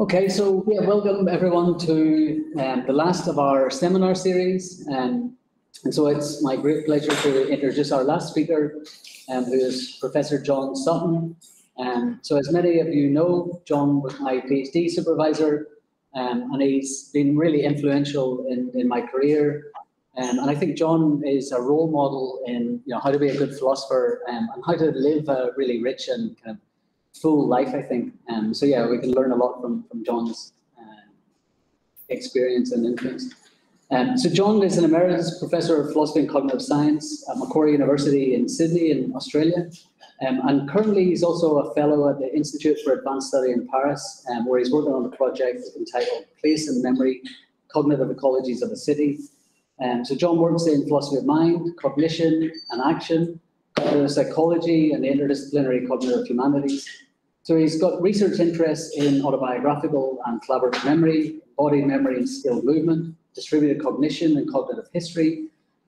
Okay, so yeah, welcome everyone to um, the last of our seminar series. Um, and so it's my great pleasure to introduce our last speaker, um, who is Professor John Sutton. Um, so as many of you know, John was my PhD supervisor, um, and he's been really influential in, in my career. Um, and I think John is a role model in you know how to be a good philosopher and how to live a really rich and kind of full life, I think. Um, so yeah, we can learn a lot from, from John's uh, experience and influence. Um, so John is an emeritus professor of philosophy and cognitive science at Macquarie University in Sydney in Australia. Um, and currently he's also a fellow at the Institute for Advanced Study in Paris, um, where he's working on a project entitled Place and Memory, Cognitive Ecologies of a City. Um, so John works in philosophy of mind, cognition and action, cognitive psychology and the interdisciplinary cognitive humanities, so he's got research interests in autobiographical and collaborative memory, body memory and skilled movement, distributed cognition and cognitive history.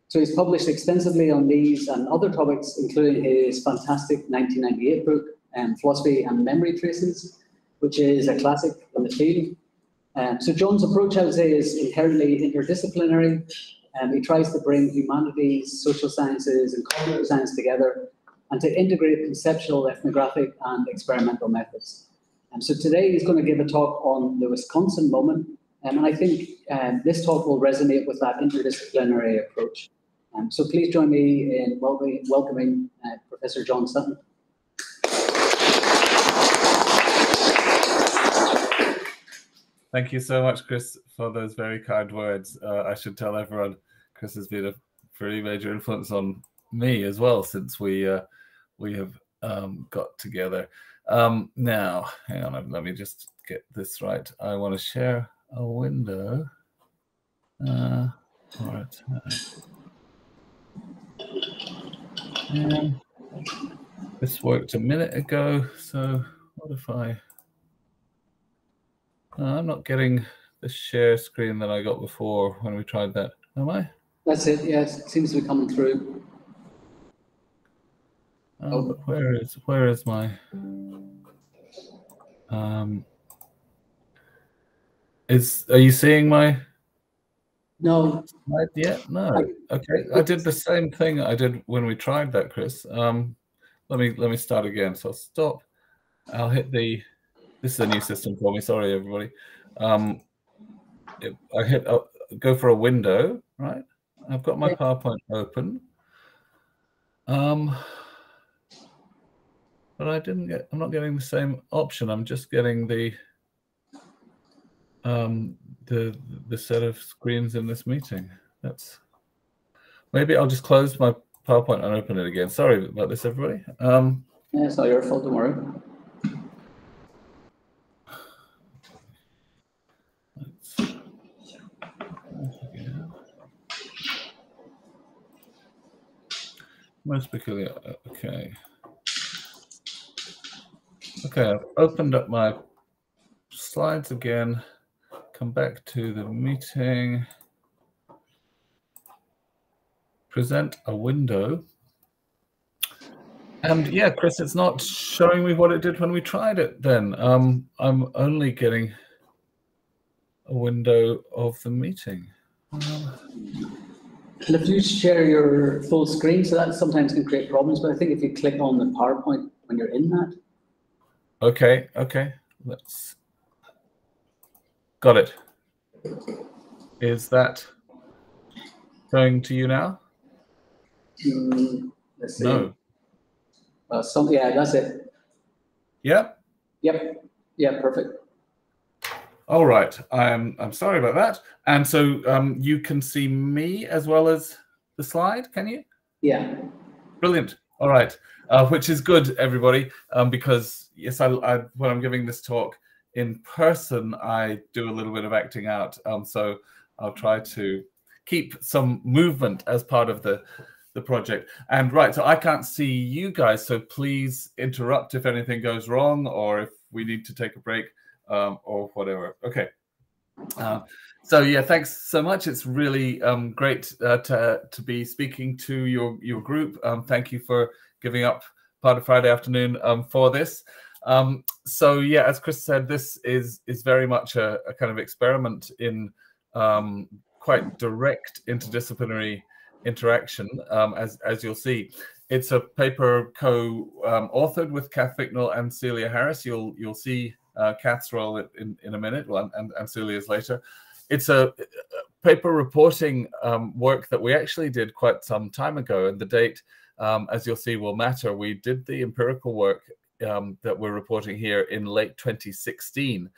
So he's published extensively on these and other topics, including his fantastic 1998 book, um, Philosophy and Memory Traces, which is a classic in the field. Um, so John's approach, I would say, is inherently interdisciplinary. Um, he tries to bring humanities, social sciences, and cognitive science together and to integrate conceptual, ethnographic, and experimental methods. And so today he's going to give a talk on the Wisconsin moment, um, and I think um, this talk will resonate with that interdisciplinary approach. Um, so please join me in welcoming, welcoming uh, Professor John Sutton. Thank you so much, Chris, for those very kind words. Uh, I should tell everyone Chris has been a pretty major influence on me as well since we uh, we have um, got together. Um, now, hang on, let me just get this right. I want to share a window. Uh, all right. This worked a minute ago, so what if I... Uh, I'm not getting the share screen that I got before when we tried that, am I? That's it, yes. It seems to be coming through. Oh, where is where is my um is are you seeing my no slide yet? No. Okay. I did the same thing I did when we tried that, Chris. Um let me let me start again. So I'll stop. I'll hit the this is a new system for me. Sorry everybody. Um it, I hit uh, go for a window, right? I've got my PowerPoint open. Um but I didn't get, I'm not getting the same option. I'm just getting the, um, the, the set of screens in this meeting. That's, maybe I'll just close my PowerPoint and open it again. Sorry about this, everybody. Um, yeah, it's not your fault, don't worry. Most peculiar. Okay. Okay, I've opened up my slides again. Come back to the meeting. Present a window. And yeah, Chris, it's not showing me what it did when we tried it then. Um, I'm only getting a window of the meeting. Um, if you share your full screen, so that sometimes can create problems, but I think if you click on the PowerPoint when you're in that, Okay, okay. Let's got it. Is that going to you now? Mm, let's see. No. Uh, some, yeah, that's it. Yep. Yep. Yeah, perfect. All right. I'm I'm sorry about that. And so um, you can see me as well as the slide, can you? Yeah. Brilliant. All right. Uh, which is good, everybody, um, because yes, I, I, when I'm giving this talk in person, I do a little bit of acting out. Um, so I'll try to keep some movement as part of the the project. And right, so I can't see you guys, so please interrupt if anything goes wrong or if we need to take a break um, or whatever. Okay. Uh, so yeah, thanks so much. It's really um, great uh, to to be speaking to your your group. Um, thank you for giving up part of Friday afternoon um, for this. Um, so yeah, as Chris said, this is is very much a, a kind of experiment in um, quite direct interdisciplinary interaction, um, as as you'll see. It's a paper co-authored um, with Kath Bicknell and Celia Harris. You'll you'll see uh, Kath's role in, in a minute, well, and, and Celia's later. It's a, a paper reporting um, work that we actually did quite some time ago, and the date, um, as you'll see, will matter. We did the empirical work um, that we're reporting here in late 2016.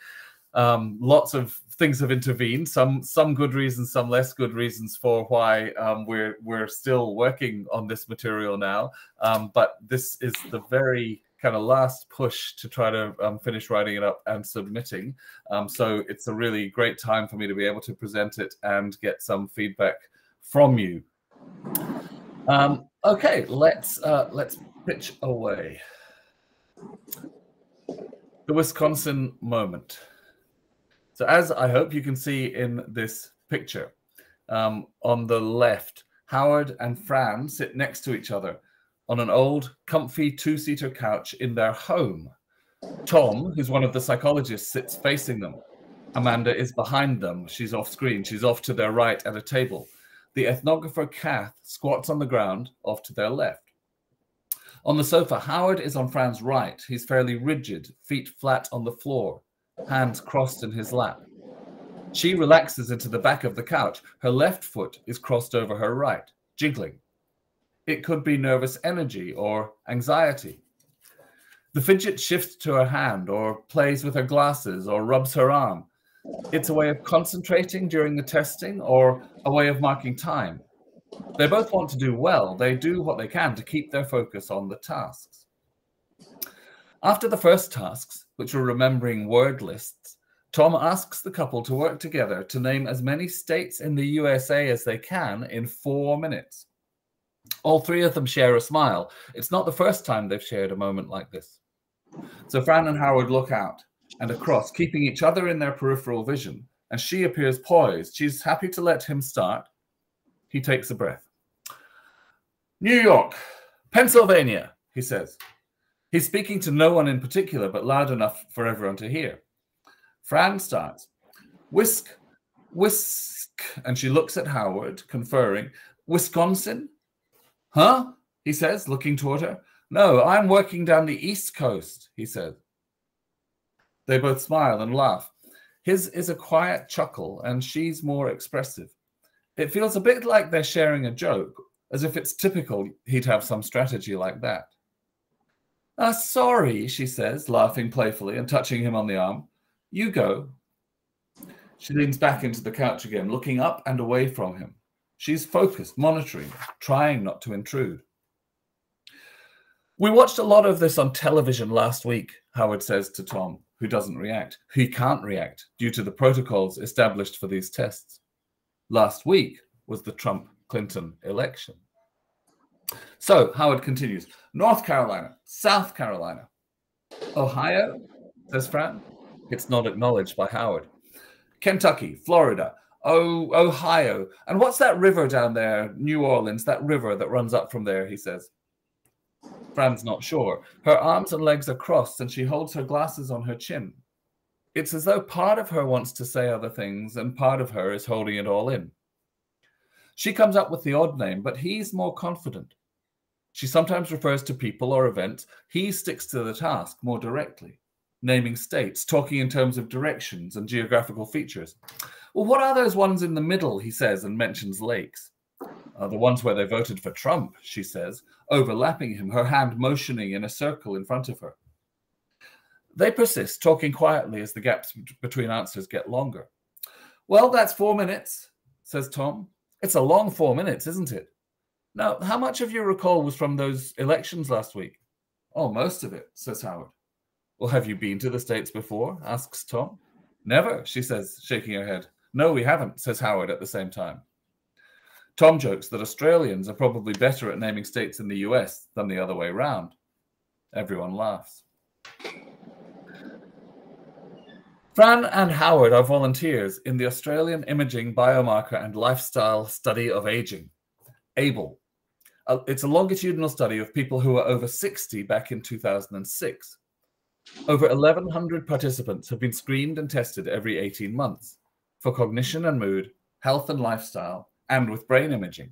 Um, lots of things have intervened. Some some good reasons, some less good reasons for why um, we're we're still working on this material now. Um, but this is the very kind of last push to try to um, finish writing it up and submitting. Um, so it's a really great time for me to be able to present it and get some feedback from you. Um, okay, let's uh, let's pitch away. The Wisconsin moment. So as I hope you can see in this picture, um, on the left, Howard and Fran sit next to each other on an old, comfy two-seater couch in their home. Tom, who's one of the psychologists, sits facing them. Amanda is behind them. She's off screen. She's off to their right at a table. The ethnographer Kath squats on the ground off to their left. On the sofa, Howard is on Fran's right. He's fairly rigid, feet flat on the floor hands crossed in his lap. She relaxes into the back of the couch. Her left foot is crossed over her right, jiggling. It could be nervous energy or anxiety. The fidget shifts to her hand or plays with her glasses or rubs her arm. It's a way of concentrating during the testing or a way of marking time. They both want to do well. They do what they can to keep their focus on the tasks. After the first tasks, which were remembering word lists, Tom asks the couple to work together to name as many states in the USA as they can in four minutes. All three of them share a smile. It's not the first time they've shared a moment like this. So Fran and Howard look out and across, keeping each other in their peripheral vision, and she appears poised. She's happy to let him start. He takes a breath. New York, Pennsylvania, he says. He's speaking to no one in particular, but loud enough for everyone to hear. Fran starts, whisk, whisk, and she looks at Howard, conferring. Wisconsin? Huh? He says, looking toward her. No, I'm working down the East Coast, he says. They both smile and laugh. His is a quiet chuckle, and she's more expressive. It feels a bit like they're sharing a joke, as if it's typical he'd have some strategy like that. Uh, sorry, she says, laughing playfully and touching him on the arm. You go. She leans back into the couch again, looking up and away from him. She's focused, monitoring, trying not to intrude. We watched a lot of this on television last week, Howard says to Tom, who doesn't react. He can't react due to the protocols established for these tests. Last week was the Trump Clinton election. So Howard continues North Carolina, South Carolina, Ohio, says Fran. It's not acknowledged by Howard. Kentucky, Florida, oh, Ohio. And what's that river down there? New Orleans, that river that runs up from there, he says. Fran's not sure. Her arms and legs are crossed and she holds her glasses on her chin. It's as though part of her wants to say other things and part of her is holding it all in. She comes up with the odd name, but he's more confident. She sometimes refers to people or events. He sticks to the task more directly, naming states, talking in terms of directions and geographical features. Well, what are those ones in the middle, he says, and mentions lakes? Uh, the ones where they voted for Trump, she says, overlapping him, her hand motioning in a circle in front of her. They persist, talking quietly as the gaps between answers get longer. Well, that's four minutes, says Tom. It's a long four minutes, isn't it? Now, how much of your recall was from those elections last week? Oh, most of it, says Howard. Well, have you been to the States before? asks Tom. Never, she says, shaking her head. No, we haven't, says Howard at the same time. Tom jokes that Australians are probably better at naming states in the US than the other way round. Everyone laughs. Fran and Howard are volunteers in the Australian Imaging, Biomarker and Lifestyle Study of Aging, AIBL, uh, it's a longitudinal study of people who were over 60 back in 2006. Over 1,100 participants have been screened and tested every 18 months for cognition and mood, health and lifestyle, and with brain imaging.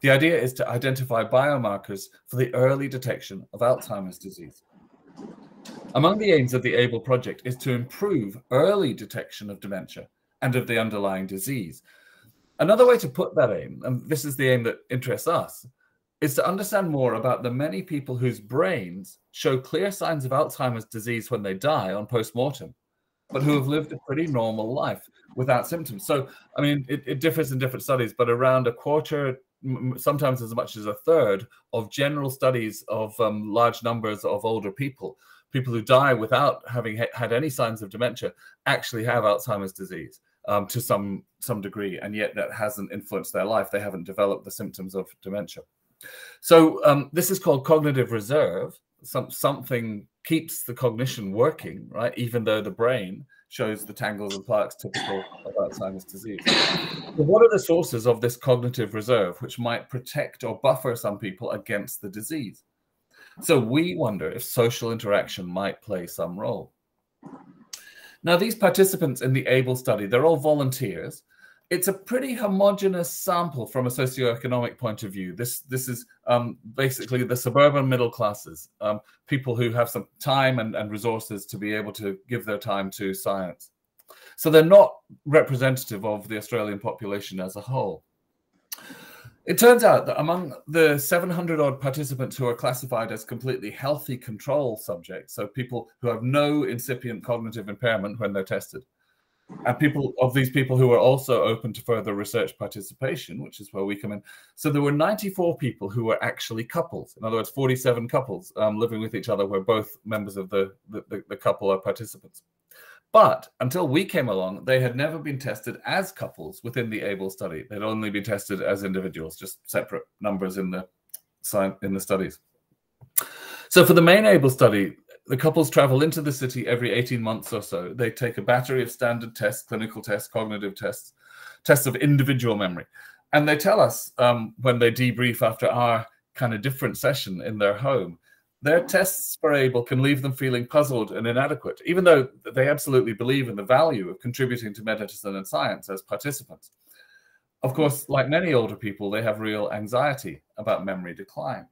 The idea is to identify biomarkers for the early detection of Alzheimer's disease. Among the aims of the AIBL project is to improve early detection of dementia and of the underlying disease. Another way to put that aim, and this is the aim that interests us, is to understand more about the many people whose brains show clear signs of Alzheimer's disease when they die on post-mortem, but who have lived a pretty normal life without symptoms. So, I mean, it, it differs in different studies, but around a quarter, sometimes as much as a third of general studies of um, large numbers of older people, people who die without having ha had any signs of dementia, actually have Alzheimer's disease. Um, to some some degree, and yet that hasn't influenced their life. They haven't developed the symptoms of dementia. So um, this is called cognitive reserve. Some, something keeps the cognition working, right? Even though the brain shows the tangles and plaques typical of Alzheimer's disease. So what are the sources of this cognitive reserve, which might protect or buffer some people against the disease? So we wonder if social interaction might play some role. Now, these participants in the AIBL study, they're all volunteers it's a pretty homogenous sample from a socioeconomic point of view. This this is um, basically the suburban middle classes, um, people who have some time and, and resources to be able to give their time to science. So they're not representative of the Australian population as a whole. It turns out that among the 700 odd participants who are classified as completely healthy control subjects, so people who have no incipient cognitive impairment when they're tested, and people of these people who were also open to further research participation, which is where we come in. So there were 94 people who were actually couples. In other words, 47 couples um, living with each other, where both members of the, the, the couple are participants. But until we came along, they had never been tested as couples within the AIBL study. They'd only been tested as individuals, just separate numbers in the in the studies. So for the main AIBL study, the couples travel into the city every 18 months or so. They take a battery of standard tests, clinical tests, cognitive tests, tests of individual memory. And they tell us um, when they debrief after our kind of different session in their home, their tests for AIBL can leave them feeling puzzled and inadequate, even though they absolutely believe in the value of contributing to medicine and science as participants. Of course, like many older people, they have real anxiety about memory decline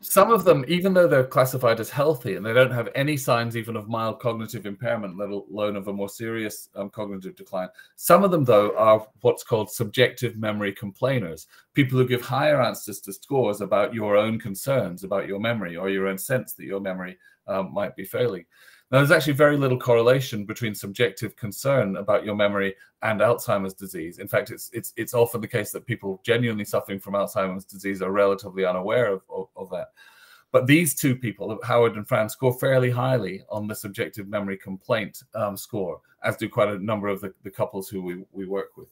some of them, even though they're classified as healthy and they don't have any signs even of mild cognitive impairment, let alone of a more serious um, cognitive decline, some of them, though, are what's called subjective memory complainers, people who give higher answers to scores about your own concerns about your memory or your own sense that your memory um, might be failing. Now, there's actually very little correlation between subjective concern about your memory and Alzheimer's disease. In fact, it's it's it's often the case that people genuinely suffering from Alzheimer's disease are relatively unaware of, of, of that. But these two people, Howard and Fran, score fairly highly on the subjective memory complaint um, score, as do quite a number of the, the couples who we, we work with.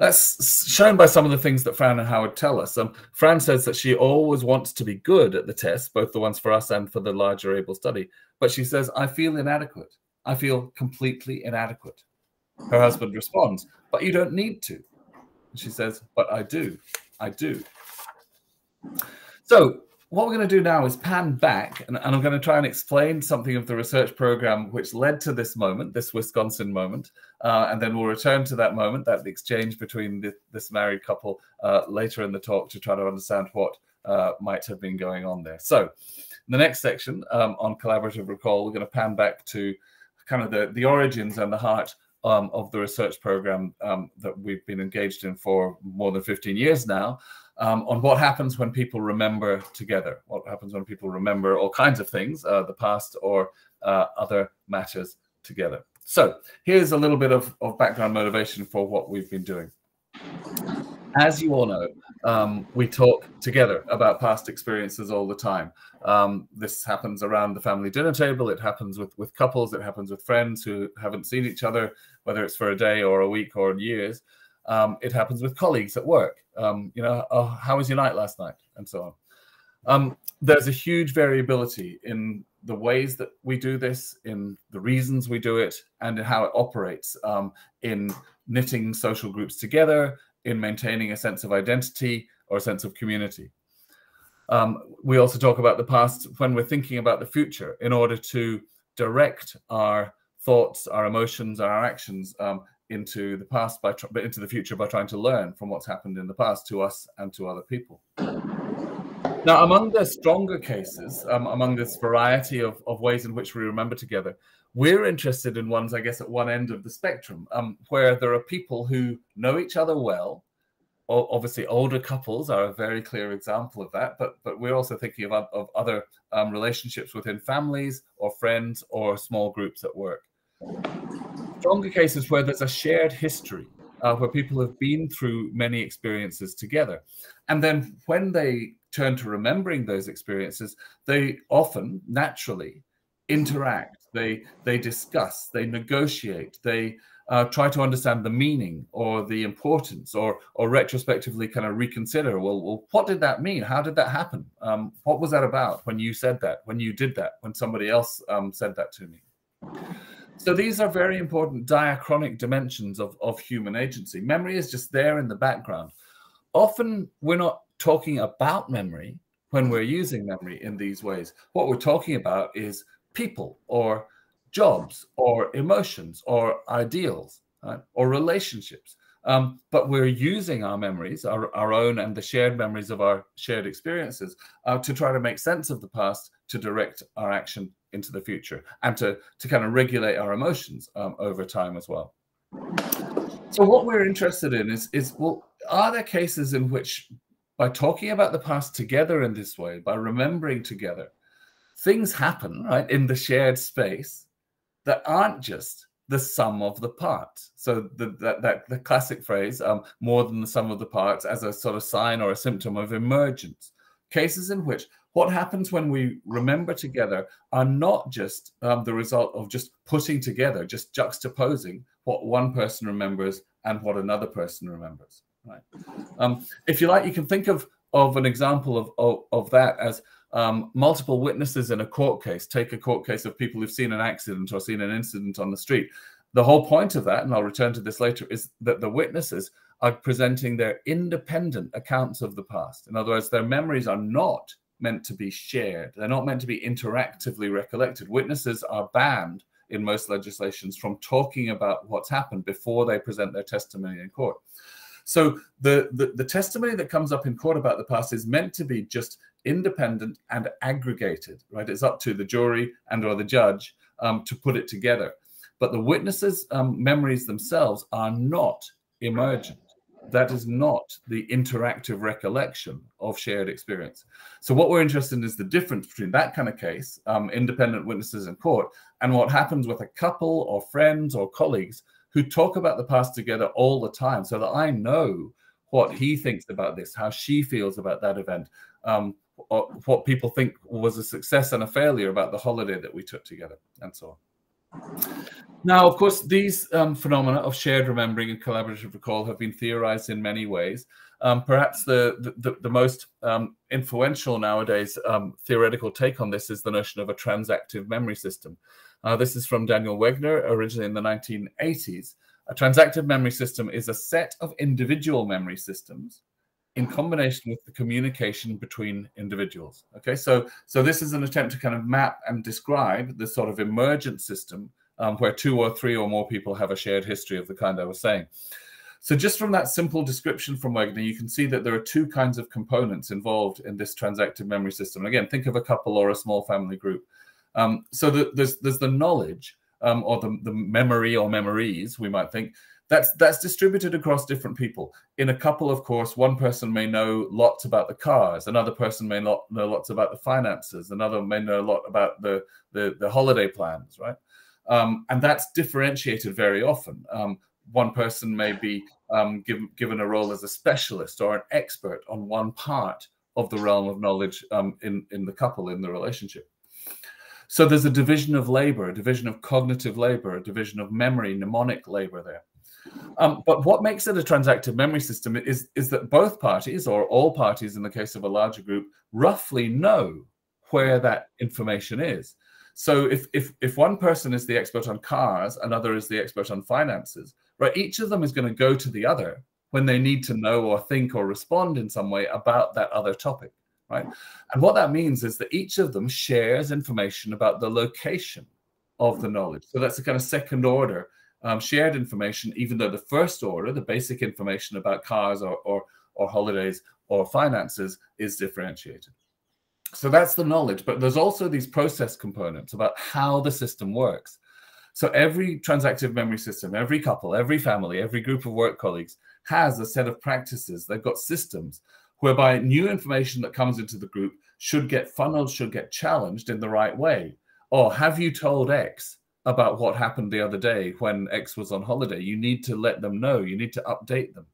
That's shown by some of the things that Fran and Howard tell us. Um, Fran says that she always wants to be good at the tests, both the ones for us and for the larger AIBL study. But she says, I feel inadequate. I feel completely inadequate. Her husband responds, But you don't need to. She says, But I do. I do. So what we're going to do now is pan back and, and, I'm going to try and explain something of the research program which led to this moment, this Wisconsin moment. Uh, and then we'll return to that moment, that exchange between the, this married couple uh, later in the talk to try to understand what uh, might have been going on there. So, the next section um, on collaborative recall, we're going to pan back to kind of the, the origins and the heart um, of the research program um, that we've been engaged in for more than 15 years now um, on what happens when people remember together, what happens when people remember all kinds of things, uh, the past or uh, other matters together. So here's a little bit of, of background motivation for what we've been doing. As you all know, um, we talk together about past experiences all the time. Um, this happens around the family dinner table. It happens with, with couples. It happens with friends who haven't seen each other, whether it's for a day or a week or years. Um, it happens with colleagues at work. Um, you know, oh, how was your night last night, and so on. Um, there's a huge variability in the ways that we do this, in the reasons we do it, and in how it operates um, in knitting social groups together, in maintaining a sense of identity or a sense of community. Um, we also talk about the past when we're thinking about the future in order to direct our thoughts, our emotions, our actions um, into the past by but into the future by trying to learn from what's happened in the past to us and to other people. Now, among the stronger cases, um, among this variety of, of ways in which we remember together, we're interested in ones, I guess, at one end of the spectrum, um, where there are people who know each other well. Obviously, older couples are a very clear example of that, but but we're also thinking of, of other um, relationships within families or friends or small groups at work. Stronger cases where there's a shared history, uh, where people have been through many experiences together. And then when they turn to remembering those experiences, they often naturally interact, they, they discuss, they negotiate, they uh, try to understand the meaning or the importance or or retrospectively kind of reconsider well, well what did that mean? How did that happen? Um, what was that about when you said that when you did that when somebody else um, said that to me so these are very important diachronic dimensions of, of human agency. Memory is just there in the background. Often we're not talking about memory when we're using memory in these ways. What we're talking about is people or jobs or emotions or ideals right? or relationships. Um, but we're using our memories, our, our own and the shared memories of our shared experiences, uh, to try to make sense of the past, to direct our action into the future and to, to kind of regulate our emotions um, over time as well. So what we're interested in is, is, well, are there cases in which by talking about the past together in this way, by remembering together, things happen, right, in the shared space that aren't just the sum of the parts. So the, that, that the classic phrase, um, more than the sum of the parts, as a sort of sign or a symptom of emergence. Cases in which what happens when we remember together are not just um, the result of just putting together, just juxtaposing what one person remembers and what another person remembers. Right. Um, if you like, you can think of of an example of of, of that as um, multiple witnesses in a court case. Take a court case of people who've seen an accident or seen an incident on the street. The whole point of that, and I'll return to this later, is that the witnesses are presenting their independent accounts of the past. In other words, their memories are not meant to be shared. They're not meant to be interactively recollected. Witnesses are banned in most legislations from talking about what's happened before they present their testimony in court. So the, the, the testimony that comes up in court about the past is meant to be just independent and aggregated, right? It's up to the jury and or the judge um, to put it together. But the witnesses' um, memories themselves are not emergent that is not the interactive recollection of shared experience. So what we're interested in is the difference between that kind of case, um, independent witnesses in court, and what happens with a couple or friends or colleagues who talk about the past together all the time so that I know what he thinks about this, how she feels about that event, um, what people think was a success and a failure about the holiday that we took together, and so on. Now, of course, these um, phenomena of shared remembering and collaborative recall have been theorized in many ways. Um, perhaps the, the, the most um, influential nowadays um, theoretical take on this is the notion of a transactive memory system. Uh, this is from Daniel Wegner, originally in the 1980s. A transactive memory system is a set of individual memory systems in combination with the communication between individuals. Okay, so so this is an attempt to kind of map and describe the sort of emergent system um, where two or three or more people have a shared history of the kind I was saying. So just from that simple description from Wegner, you can see that there are two kinds of components involved in this transactive memory system. again, think of a couple or a small family group. Um, so the, there's there's the knowledge um, or the, the memory or memories, we might think, that's that's distributed across different people. In a couple, of course, one person may know lots about the cars, another person may not know lots about the finances, another may know a lot about the the, the holiday plans, right? Um, and that's differentiated very often. Um, one person may be um, given, given a role as a specialist or an expert on one part of the realm of knowledge um, in, in the couple, in the relationship. So there's a division of labor, a division of cognitive labor, a division of memory, mnemonic labor there. Um, but what makes it a transactive memory system is, is that both parties, or all parties in the case of a larger group, roughly know where that information is. So if if if one person is the expert on cars, another is the expert on finances, right? Each of them is going to go to the other when they need to know or think or respond in some way about that other topic. right? And what that means is that each of them shares information about the location of the knowledge. So that's a kind of second order um, shared information, even though the first order, the basic information about cars or, or, or holidays or finances, is differentiated. So that's the knowledge, but there's also these process components about how the system works. So every transactive memory system, every couple, every family, every group of work colleagues has a set of practices. They've got systems whereby new information that comes into the group should get funneled, should get challenged in the right way. Or have you told X about what happened the other day when X was on holiday? You need to let them know. You need to update them.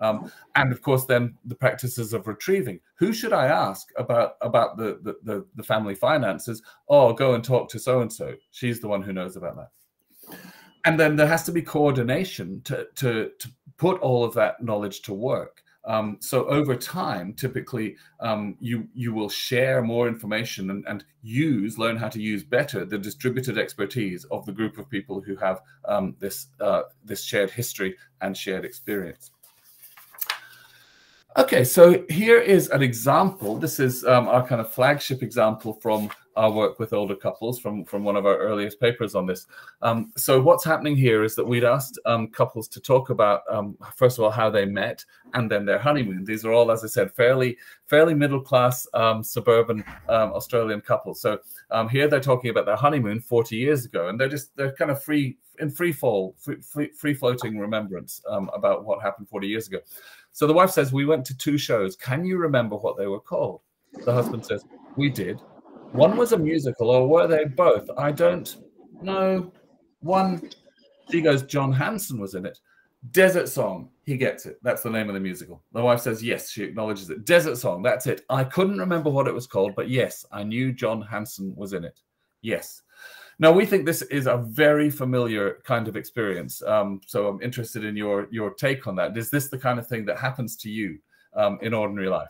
Um, and of course, then the practices of retrieving. Who should I ask about about the the, the, the family finances? Oh, go and talk to so and so. She's the one who knows about that. And then there has to be coordination to to to put all of that knowledge to work. Um, so over time, typically, um, you you will share more information and, and use, learn how to use better the distributed expertise of the group of people who have um, this uh, this shared history and shared experience. Okay, so here is an example. This is um, our kind of flagship example from our work with older couples from, from one of our earliest papers on this. Um, so what's happening here is that we'd asked um, couples to talk about, um, first of all, how they met and then their honeymoon. These are all, as I said, fairly fairly middle-class um, suburban um, Australian couples. So here they're talking about their honeymoon 40 years ago, and they're just, they're kind of free, in free fall, free, free, free floating remembrance about what happened 40 years ago. So the wife says, We went to two shows. Can you remember what they were called? The husband says, We did. One was a musical, or were they both? I don't know. One, she goes, John Hanson was in it. Desert Song, he gets it. That's the name of the musical. The wife says, Yes, she acknowledges it. Desert Song, that's it. I couldn't remember what it was called, but yes, I knew John Hanson was in it. Yes. Now we think this is a very familiar kind of experience. Um, so I'm interested in your your take on that. Is this the kind of thing that happens to you um, in ordinary life?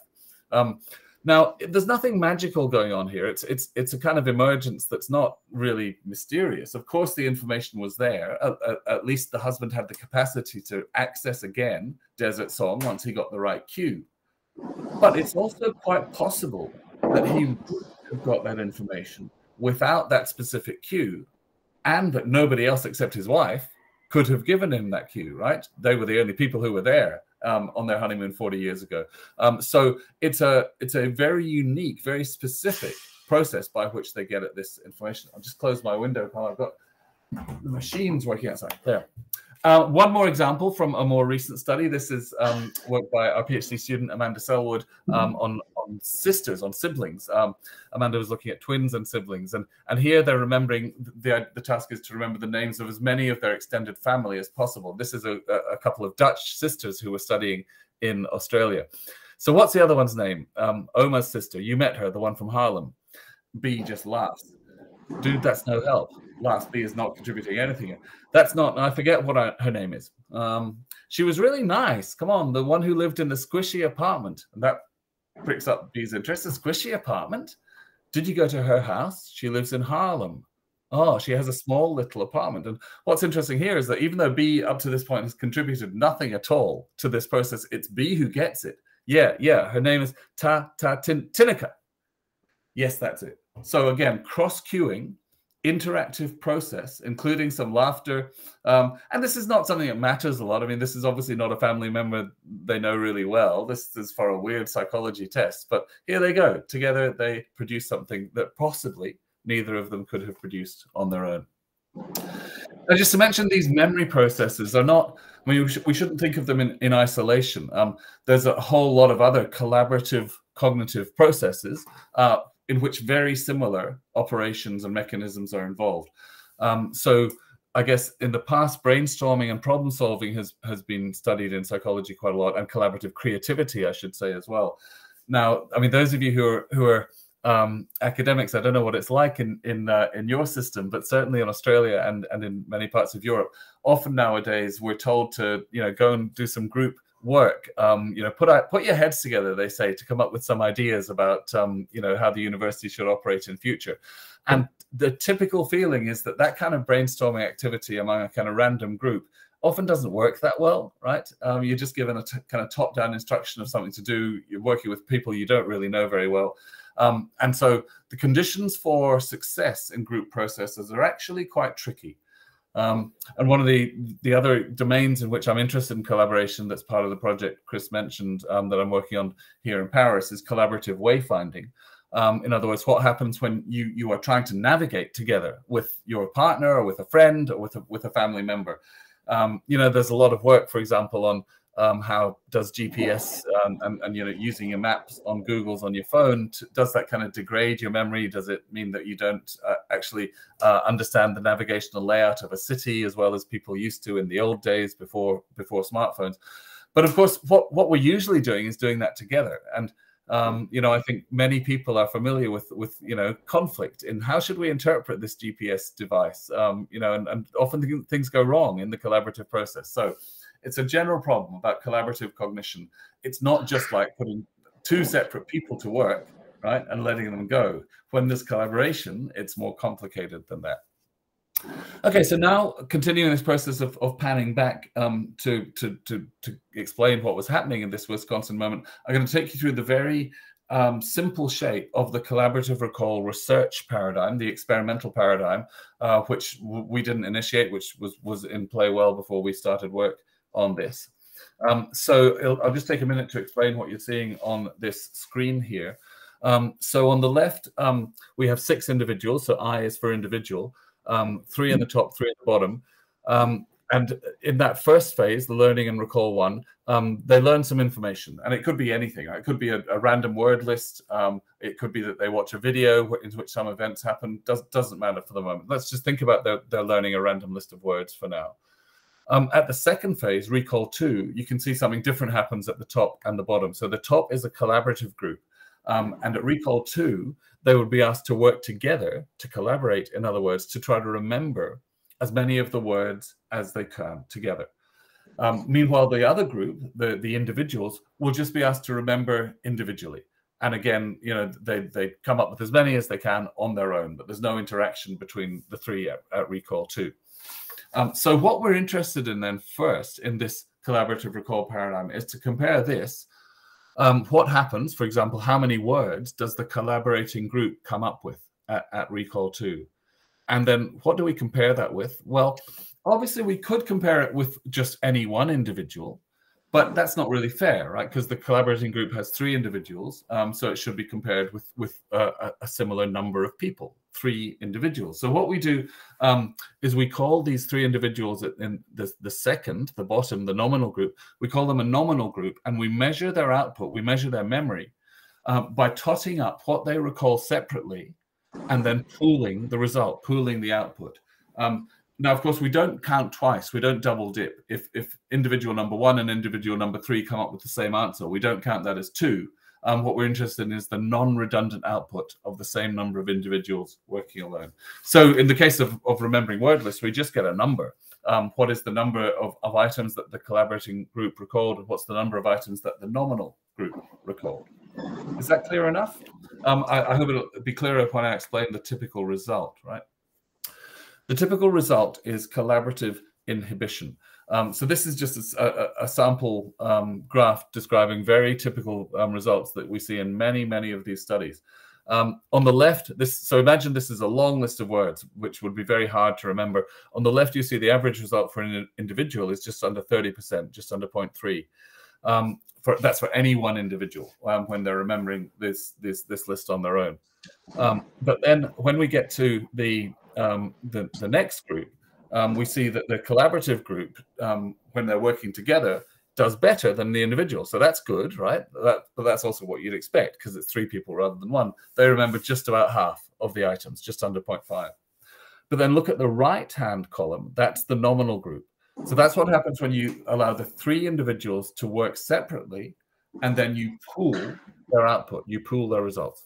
Um, now there's nothing magical going on here. It's it's it's a kind of emergence that's not really mysterious. Of course, the information was there. At, at, at least the husband had the capacity to access again Desert Song once he got the right cue. But it's also quite possible that he got that information without that specific cue, and that nobody else except his wife could have given him that cue, right? They were the only people who were there um, on their honeymoon 40 years ago. Um, so it's a it's a very unique, very specific process by which they get at this information. I'll just close my window while I've got the machines working outside. There. Uh, one more example from a more recent study. This is um, work by our PhD student Amanda Selwood um, on, on sisters, on siblings. Um, Amanda was looking at twins and siblings, and and here they're remembering the the task is to remember the names of as many of their extended family as possible. This is a, a couple of Dutch sisters who were studying in Australia. So what's the other one's name? Um, Oma's sister. You met her, the one from Haarlem. B just laughs. Dude, that's no help last B is not contributing anything. That's not, I forget what I, her name is. Um, she was really nice. Come on, the one who lived in the squishy apartment. And that pricks up B's interest. A squishy apartment? Did you go to her house? She lives in Haarlem. Oh, she has a small little apartment. And what's interesting here is that even though B up to this point has contributed nothing at all to this process, it's B who gets it. Yeah, yeah. Her name is Ta Ta Tin, Tineke. Yes, that's it. So again, cross cuing interactive process, including some laughter. Um, and this is not something that matters a lot. I mean, this is obviously not a family member they know really well. This is for a weird psychology test. But here they go. Together, they produce something that possibly neither of them could have produced on their own. And just to mention, these memory processes are not, I mean, we, sh we shouldn't think of them in, in isolation. Um, there's a whole lot of other collaborative cognitive processes uh, in which very similar operations and mechanisms are involved. Um, so I guess in the past, brainstorming and problem solving has has been studied in psychology quite a lot, and collaborative creativity, I should say, as well. Now, I mean, those of you who are who are um, academics, I don't know what it's like in in uh, in your system, but certainly in Australia and and in many parts of Europe, often nowadays we're told to you know go and do some group work. Um, you know, put out, put your heads together. They say to come up with some ideas about um, you know how the university should operate in future. And the typical feeling is that that kind of brainstorming activity among a kind of random group often doesn't work that well, right? Um, you're just given a kind of top-down instruction of something to do. You're working with people you don't really know very well. Um, and so the conditions for success in group processes are actually quite tricky. Um, and one of the the other domains in which I'm interested in collaboration that's part of the project Chris mentioned um, that I'm working on here in Paris is collaborative wayfinding. Um, in other words, what happens when you you are trying to navigate together with your partner or with a friend or with a, with a family member? Um, you know, there's a lot of work, for example, on um, how does GPS um, and, and, you know using your maps on Google's on your phone does that kind of degrade your memory? Does it mean that you don't uh, actually uh, understand the navigational layout of a city as well as people used to in the old days before before smartphones? But of course, what what we're usually doing is doing that together and. Um, you know, I think many people are familiar with with you know conflict in how should we interpret this GPS device. Um, you know, and, and often things go wrong in the collaborative process. So, it's a general problem about collaborative cognition. It's not just like putting two separate people to work, right, and letting them go. When there's collaboration, it's more complicated than that. Okay, so now continuing this process of, of panning back um, to, to, to, to explain what was happening in this Wisconsin moment, I'm going to take you through the very um, simple shape of the collaborative recall research paradigm, the experimental paradigm, uh, which we didn't initiate, which was, was in play well before we started work on this. Um, so I'll just take a minute to explain what you're seeing on this screen here. Um, so on the left, um, we have six individuals. So I is for individual, um, three in the top, three at the bottom. Um, and in that first phase, the learning and recall one, um, they learn some information, and it could be anything. It could be a, a random word list. it could be that they watch a video in which some events happen. Does, doesn't matter for the moment. Let's just think about their, their learning a random list of words for now. Um, at the second phase, recall two, you can see something different happens at the top and the bottom. So the top is a collaborative group. Um, and at recall two, they would be asked to work together, to collaborate, in other words, to try to remember as many of the words as they can together. Um, meanwhile, the other group, the, the individuals, will just be asked to remember individually. And again, you know, they, they come up with as many as they can on their own, but there's no interaction between the three at, at recall two. Um, so what we're interested in then first in this collaborative recall paradigm is to compare this. Um, what happens, for example, how many words does the collaborating group come up with at, at recall two? And then what do we compare that with? Well, obviously we could compare it with just any one individual, but that's not really fair, right? Because the collaborating group has three individuals, um, so it should be compared with with a, a, similar number of people, three individuals. So what we do um, is we call these three individuals in the, the second, the bottom, the nominal group. We call them a nominal group, and we measure their output, we measure their memory um, by totting up what they recall separately, and then pooling the result, pooling the output. Um, now, of course, we don't count twice. We don't double dip. If if individual number one and individual number three come up with the same answer, we don't count that as two. Um, what we're interested in is the non-redundant output of the same number of individuals working alone. So in the case of, of remembering word lists, we just get a number. Um, what is the number of, of items that the collaborating group recalled? What's the number of items that the nominal group recalled? Is that clear enough? Um, I, I hope it'll be clearer when I explain the typical result, right? The typical result is collaborative inhibition. Um, so this is just a, a, a sample um, graph describing very typical um, results that we see in many, many of these studies. Um, on the left, this so imagine this is a long list of words, which would be very hard to remember. On the left, you see the average result for an individual is just under 30%, just under 0.3. Um, for, that's for any one individual um, when they're remembering this, this, this list on their own. but then when we get to the um, the, the next group, um, we see that the collaborative group, um, when they're working together, does better than the individual. So that's good, right? That, but that's also what you'd expect because it's three people rather than one. They remember just about half of the items, just under 0.5. But then look at the right hand column, that's the nominal group. So that's what happens when you allow the three individuals to work separately and then you pool their output, you pool their results.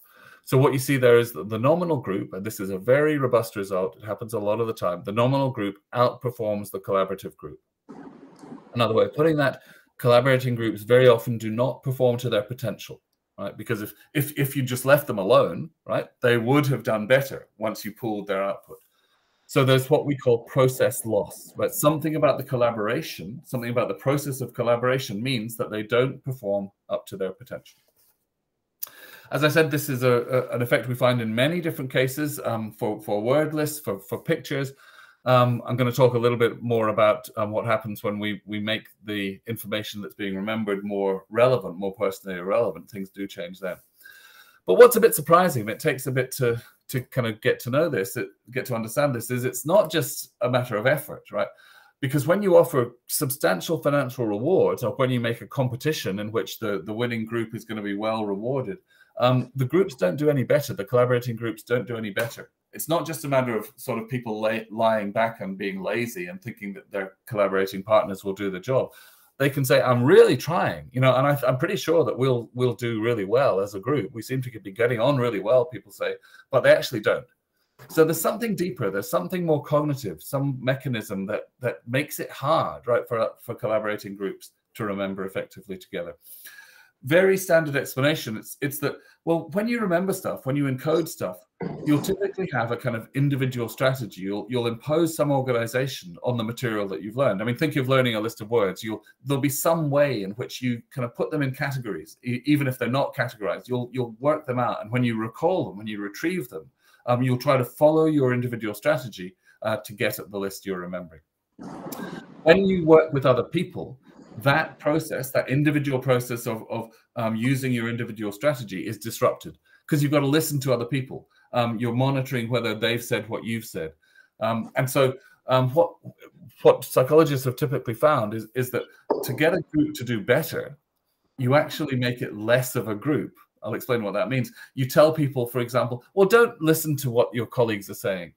So what you see there is the nominal group, and this is a very robust result. It happens a lot of the time. The nominal group outperforms the collaborative group. Another way of putting that, collaborating groups very often do not perform to their potential, right? Because if if if you just left them alone, right, they would have done better once you pooled their output. So there's what we call process loss, but something about the collaboration, something about the process of collaboration means that they don't perform up to their potential. As I said, this is a, a an effect we find in many different cases um, for, for word lists, for, for pictures. Um, I'm going to talk a little bit more about um, what happens when we, we make the information that's being remembered more relevant, more personally relevant. Things do change then. But what's a bit surprising, it takes a bit to, to kind of get to know this, get to understand this, is it's not just a matter of effort, right? Because when you offer substantial financial rewards, or when you make a competition in which the, the winning group is going to be well rewarded, um, the groups don't do any better. The collaborating groups don't do any better. It's not just a matter of sort of people lay, lying back and being lazy and thinking that their collaborating partners will do the job. They can say, "I'm really trying," you know, and I, am pretty sure that we'll we'll do really well as a group. We seem to be getting on really well. People say, but they actually don't. So there's something deeper. There's something more cognitive, some mechanism that that makes it hard, right, for for collaborating groups to remember effectively together very standard explanation. It's it's that well, when you remember stuff, when you encode stuff, you'll typically have a kind of individual strategy. You'll you'll impose some organization on the material that you've learned. I mean, think of learning a list of words. You'll there'll be some way in which you kind of put them in categories, even if they're not categorized. You'll you'll work them out, and when you recall them, when you retrieve them, um, you'll try to follow your individual strategy uh, to get at the list you're remembering. When you work with other people, that process, that individual process of, of um, using your individual strategy is disrupted because you've got to listen to other people. Um, you're monitoring whether they've said what you've said. Um, and so um, what what psychologists have typically found is, is that to get a group to do better, you actually make it less of a group. I'll explain what that means. You tell people, for example, well, don't listen to what your colleagues are saying.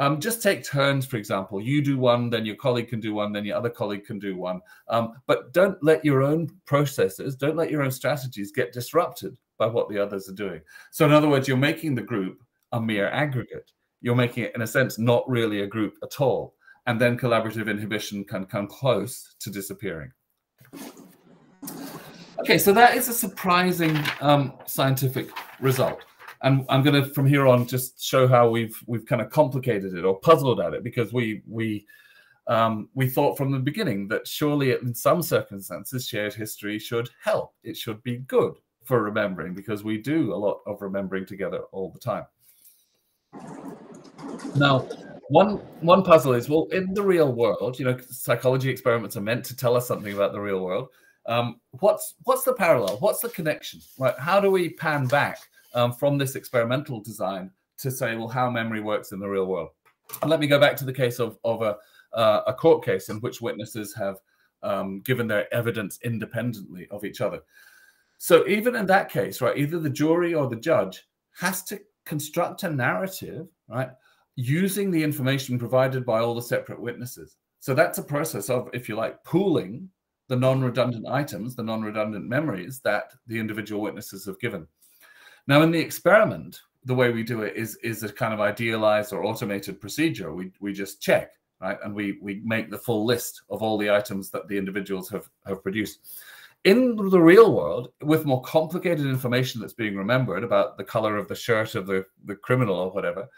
Um, just take turns, for example. You do one, then your colleague can do one, then your other colleague can do one. Um, but don't let your own processes, don't let your own strategies get disrupted by what the others are doing. So, in other words, you're making the group a mere aggregate. You're making it, in a sense, not really a group at all. And then collaborative inhibition can come close to disappearing. Okay, so that is a surprising um, scientific result and I'm going to from here on just show how we've we've kind of complicated it or puzzled at it because we we um, we thought from the beginning that surely in some circumstances shared history should help. It should be good for remembering because we do a lot of remembering together all the time. Now, one one puzzle is well in the real world, you know, psychology experiments are meant to tell us something about the real world. Um, what's what's the parallel? What's the connection? Right? How do we pan back um, from this experimental design to say, well, how memory works in the real world. And let me go back to the case of, of a, uh, a court case in which witnesses have um, given their evidence independently of each other. So even in that case, right, either the jury or the judge has to construct a narrative, right, using the information provided by all the separate witnesses. So that's a process of, if you like, pooling the non-redundant items, the non-redundant memories that the individual witnesses have given. Now, in the experiment, the way we do it is is a kind of idealized or automated procedure. We we just check, right, and we we make the full list of all the items that the individuals have have produced. In the real world, with more complicated information that's being remembered about the color of the shirt of the, the criminal or whatever,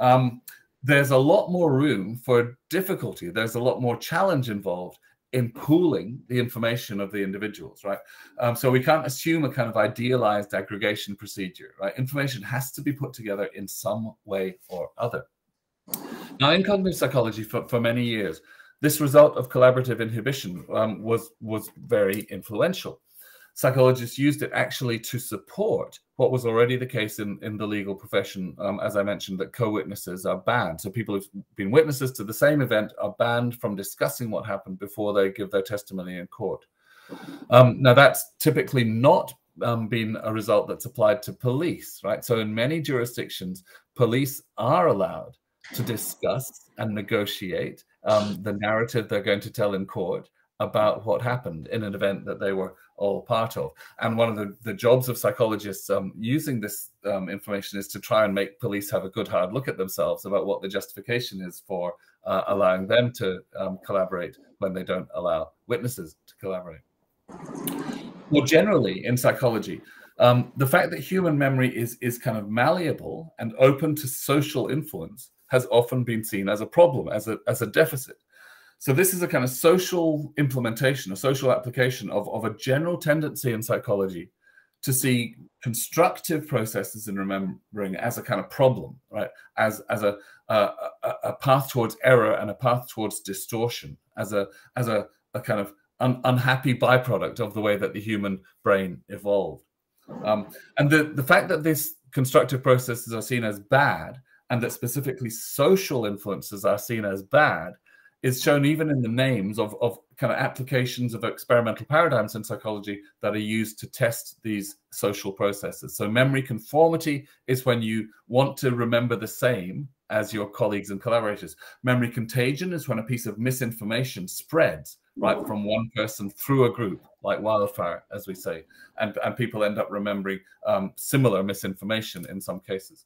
um, there's a lot more room for difficulty. There's a lot more challenge involved in pooling the information of the individuals, right? Um, so we can't assume a kind of idealized aggregation procedure, right? Information has to be put together in some way or other. Now, in cognitive psychology, for, for many years, this result of collaborative inhibition um, was was very influential psychologists used it actually to support what was already the case in, in the legal profession. Um, as I mentioned, that co witnesses are banned. So people who've been witnesses to the same event are banned from discussing what happened before they give their testimony in court. Um, now, that's typically not um, been a result that's applied to police, right? So in many jurisdictions, police are allowed to discuss and negotiate um, the narrative they're going to tell in court about what happened in an event that they were all part of. And one of the, the jobs of psychologists um, using this um, information is to try and make police have a good hard look at themselves about what the justification is for uh, allowing them to um, collaborate when they don't allow witnesses to collaborate. More generally, in psychology, um, the fact that human memory is is kind of malleable and open to social influence has often been seen as a problem, as a, as a deficit. So this is a kind of social implementation, a social application of, of a general tendency in psychology to see constructive processes in remembering as a kind of problem, right? As as a a, a path towards error and a path towards distortion, as a as a, a kind of un, unhappy byproduct of the way that the human brain evolved. Um, and the the fact that these constructive processes are seen as bad, and that specifically social influences are seen as bad, is shown even in the names of, of kind of applications of experimental paradigms in psychology that are used to test these social processes. So, memory conformity is when you want to remember the same as your colleagues and collaborators. Memory contagion is when a piece of misinformation spreads right from one person through a group, like wildfire, as we say, and, and people end up remembering um, similar misinformation in some cases.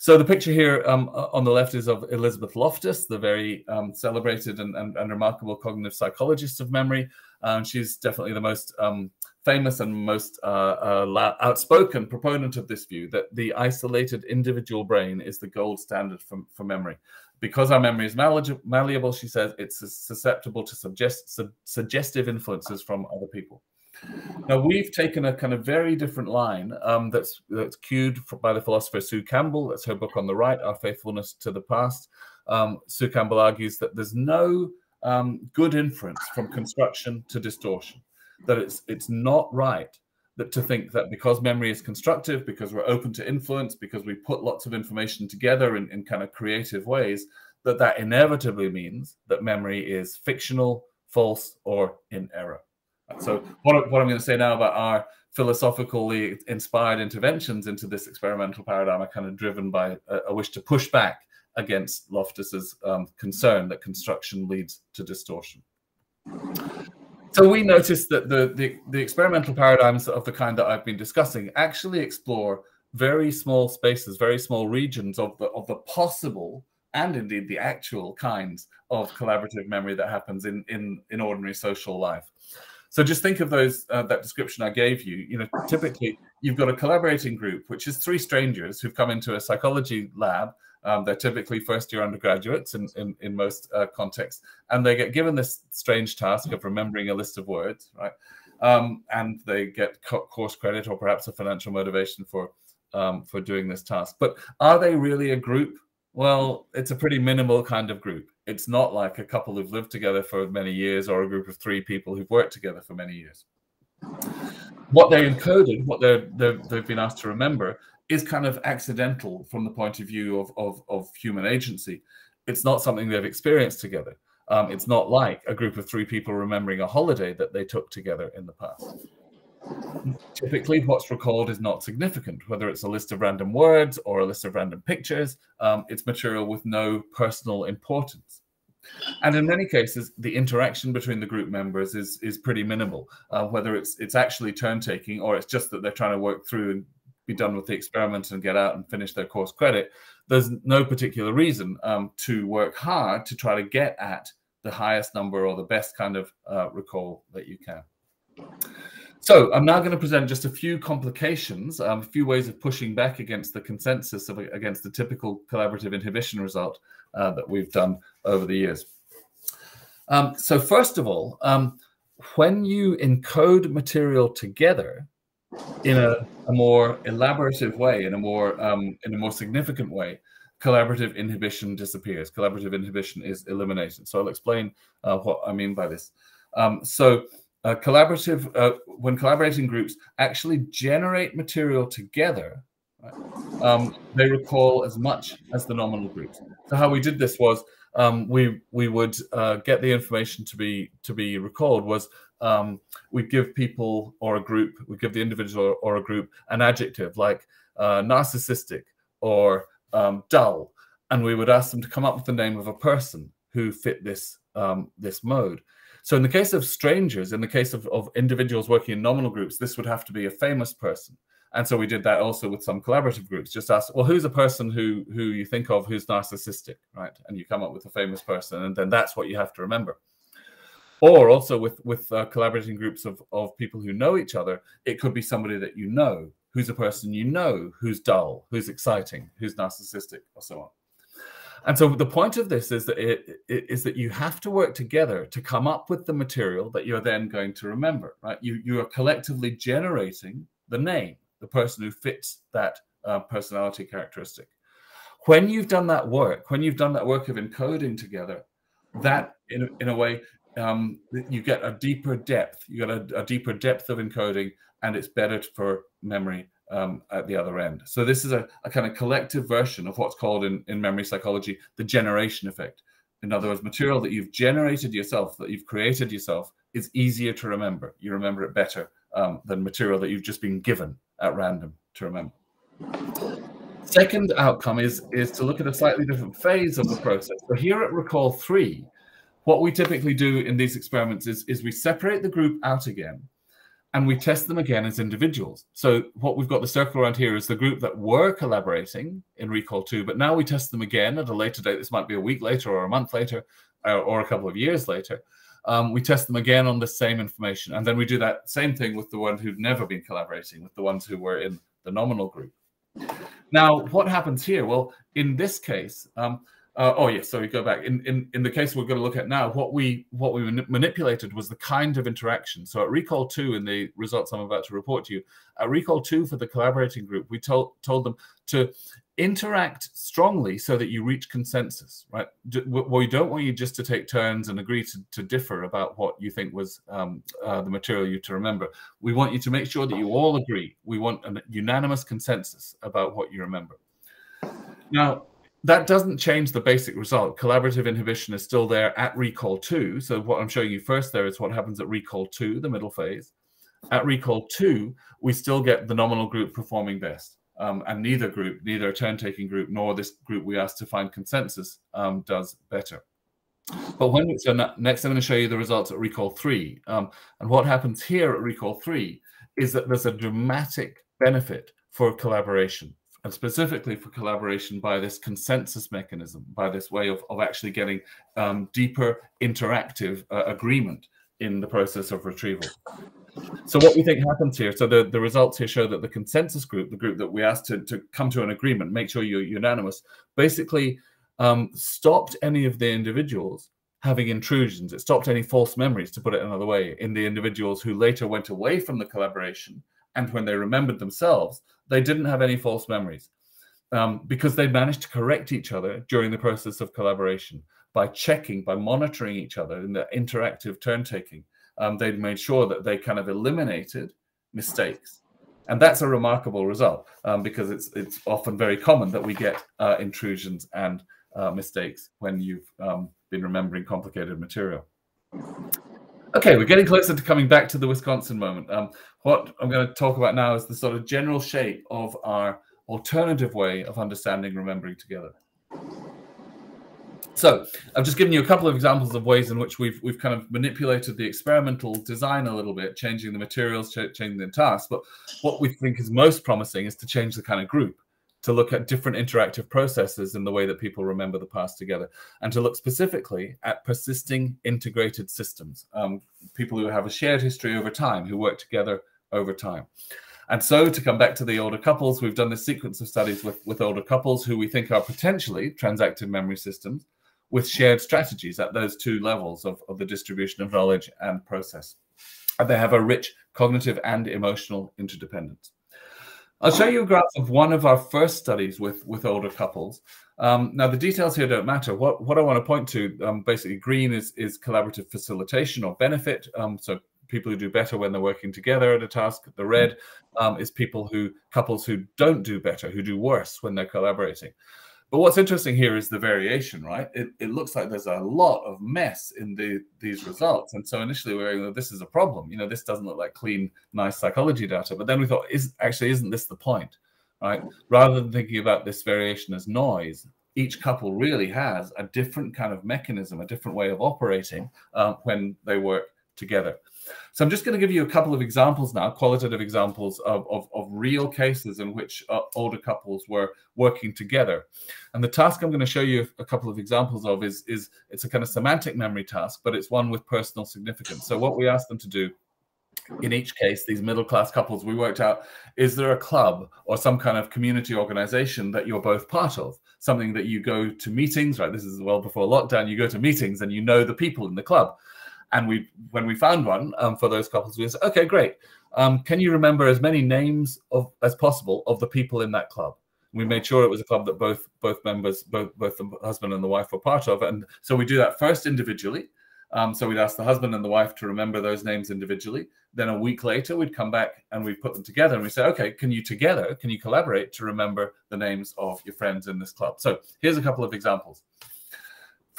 So the picture here um, on the left is of Elizabeth Loftus, the very um, celebrated and, and, and, remarkable cognitive psychologist of memory. Um, she's definitely the most um, famous and most uh, uh, outspoken proponent of this view that the isolated individual brain is the gold standard for, for memory. Because our memory is malleable, she says it's susceptible to suggest, su suggestive influences from other people. Now we've taken a kind of very different line um, that's that's cued by the philosopher Sue Campbell. That's her book on the right, Our Faithfulness to the Past. Um, Sue Campbell argues that there's no um, good inference from construction to distortion. That it's it's not right that to think that because memory is constructive, because we're open to influence, because we put lots of information together in, in kind of creative ways, that that inevitably means that memory is fictional, false, or in error. So what, what I'm going to say now about our philosophically inspired interventions into this experimental paradigm are kind of driven by a, a wish to push back against Loftus's um, concern that construction leads to distortion. So we noticed that the, the, the experimental paradigms of the kind that I've been discussing actually explore very small spaces, very small regions of the of the possible and indeed the actual kinds of collaborative memory that happens in in in ordinary social life. So just think of those uh, that description I gave you. You know, typically you've got a collaborating group, which is three strangers who've come into a psychology lab. Um, they're typically first year undergraduates in, in, in most uh, contexts, and they get given this strange task of remembering a list of words, right? Um, and they get co course credit or perhaps a financial motivation for um, for doing this task. But are they really a group? Well, it's a pretty minimal kind of group it's not like a couple who've lived together for many years or a group of three people who've worked together for many years. What they encoded, what they have been asked to remember, is kind of accidental from the point of view of, of, of human agency. It's not something they've experienced together. Um, it's not like a group of three people remembering a holiday that they took together in the past. Typically, what's recalled is not significant, whether it's a list of random words or a list of random pictures. Um, it's material with no personal importance. And in many cases, the interaction between the group members is is pretty minimal. Uh, whether it's it's actually turn taking or it's just that they're trying to work through and be done with the experiment and get out and finish their course credit. There's no particular reason um, to work hard to try to get at the highest number or the best kind of uh, recall that you can. So I'm now going to present just a few complications, um, a few ways of pushing back against the consensus of against the typical collaborative inhibition result uh, that we've done over the years. Um, so first of all, um, when you encode material together in a, a, more elaborative way, in a more um, in a more significant way, collaborative inhibition disappears. Collaborative inhibition is eliminated. So I'll explain uh, what I mean by this. Um, so uh, collaborative uh, when collaborating groups actually generate material together right, um, they recall as much as the nominal groups so how we did this was um, we we would uh, get the information to be to be recalled was um, we give people or a group we give the individual or, a group an adjective like uh, narcissistic or um, dull and we would ask them to come up with the name of a person who fit this um, this mode so in the case of strangers, in the case of, of individuals working in nominal groups, this would have to be a famous person. And so we did that also with some collaborative groups. Just ask, well, who's a person who who you think of who's narcissistic, right? And you come up with a famous person, and then that's what you have to remember. Or also with with uh, collaborating groups of of people who know each other, it could be somebody that you know, who's a person you know, who's dull, who's exciting, who's narcissistic, or so on. And so the point of this is that it, it is that you have to work together to come up with the material that you're then going to remember, right? You you are collectively generating the name, the person who fits that uh, personality characteristic. When you've done that work, when you've done that work of encoding together, that in, in a way um, you get a deeper depth. You get a, a, deeper depth of encoding, and it's better for memory um, at the other end. So this is a, a, kind of collective version of what's called in, in memory psychology the generation effect. In other words, material that you've generated yourself, that you've created yourself, is easier to remember. You remember it better um, than material that you've just been given at random to remember. Second outcome is, is to look at a slightly different phase of the process. So here at Recall 3, what we typically do in these experiments is, is we separate the group out again and we test them again as individuals. So what we've got the circle around here is the group that were collaborating in Recall 2, but now we test them again at a later date. This might be a week later or a month later or, uh, or a couple of years later. Um, we test them again on the same information. And then we do that same thing with the ones who've never been collaborating, with the ones who were in the nominal group. Now, what happens here? Well, in this case, um, uh, oh yes, sorry, go back. In, in in the case we're going to look at now, what we what we manipulated was the kind of interaction. So at Recall Two, in the results I'm about to report to you, at Recall Two for the collaborating group, we told told them to interact strongly so that you reach consensus. Right? We don't want you just to take turns and agree to, to differ about what you think was um, uh, the material you to remember. We want you to make sure that you all agree. We want a unanimous consensus about what you remember. Now, that doesn't change the basic result. Collaborative inhibition is still there at recall two. So what I'm showing you first there is what happens at recall two, the middle phase. At recall two, we still get the nominal group performing best. Um, and neither group, neither a turn-taking group nor this group we asked to find consensus um, does better. But when so next I'm going to show you the results at recall three. Um, and what happens here at recall three is that there's a dramatic benefit for collaboration and specifically for collaboration by this consensus mechanism, by this way of, of actually getting um, deeper interactive uh, agreement in the process of retrieval. So what we think happens here, so the, the results here show that the consensus group, the group that we asked to, to come to an agreement, make sure you're unanimous, basically um, stopped any of the individuals having intrusions. It stopped any false memories, to put it another way, in the individuals who later went away from the collaboration and when they remembered themselves, they didn't have any false memories um, because they managed to correct each other during the process of collaboration by checking, by monitoring each other in the interactive turn taking. Um, they'd made sure that they kind of eliminated mistakes. And that's a remarkable result um, because it's it's often very common that we get uh, intrusions and uh, mistakes when you've um, been remembering complicated material. Okay, we're getting closer to coming back to the Wisconsin moment. Um, what I'm going to talk about now is the sort of general shape of our alternative way of understanding remembering together. So I've just given you a couple of examples of ways in which we've we've kind of manipulated the experimental design a little bit, changing the materials, ch changing the tasks. But what we think is most promising is to change the kind of group to look at different interactive processes in the way that people remember the past together, and to look specifically at persisting integrated systems, um, people who have a shared history over time, who work together over time. And so, to come back to the older couples, we've done this sequence of studies with, with older couples who we think are potentially transactive memory systems with shared strategies at those two levels of, of the distribution of knowledge and process. And they have a rich cognitive and emotional interdependence. I'll show you a graph of one of our first studies with, with older couples. Um, now, the details here don't matter. What, what I want to point to, um, basically, green is, is collaborative facilitation or benefit. Um, so people who do better when they're working together at a task. The red um, is people who, couples who don't do better, who do worse when they're collaborating. But what's interesting here is the variation, right? It, it looks like there's a lot of mess in the, these results. And so initially we were going, this is a problem. You know, this doesn't look like clean, nice psychology data. But then we thought, is actually, isn't this the point, right? Rather than thinking about this variation as noise, each couple really has a different kind of mechanism, a different way of operating uh, when they work together. So I'm just going to give you a couple of examples now, qualitative examples of, of, of real cases in which uh, older couples were working together. And the task I'm going to show you a couple of examples of is, is it's a kind of semantic memory task, but it's one with personal significance. So what we asked them to do in each case, these middle class couples, we worked out is there a club or some kind of community organization that you're both part of? Something that you go to meetings, right? This is well before lockdown, you go to meetings and you know the people in the club. And we, when we found one um, for those couples, we said, okay, great. Um, can you remember as many names of as possible of the people in that club? We made sure it was a club that both both members, both both the husband and the wife were part of, and so we do that first individually. Um, so we'd ask the husband and the wife to remember those names individually. Then a week later, we'd come back and we'd put them together and we say, okay, can you together, can you collaborate to remember the names of your friends in this club? So here's a couple of examples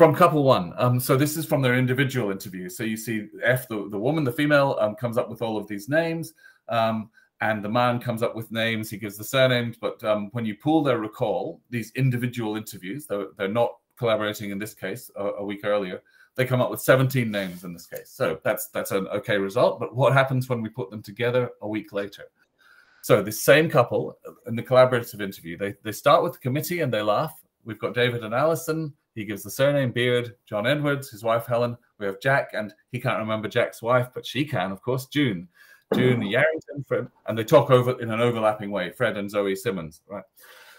from couple one. Um, so this is from their individual interview. So you see F, the, the woman, the female, um, comes up with all of these names. Um, and the man comes up with names. He gives the surnames. But um, when you pull their recall, these individual interviews, they're, they're not collaborating in this case a, a week earlier, they come up with 17 names in this case. So that's that's an okay result. But what happens when we put them together a week later? So the same couple in the collaborative interview, they, they start with the committee and they laugh. We've got David and Alison. He gives the surname Beard, John Edwards, his wife Helen. We have Jack, and he can't remember Jack's wife, but she can, of course, June. June Yarrington, Fred, and they talk over in an overlapping way, Fred and Zoe Simmons, right?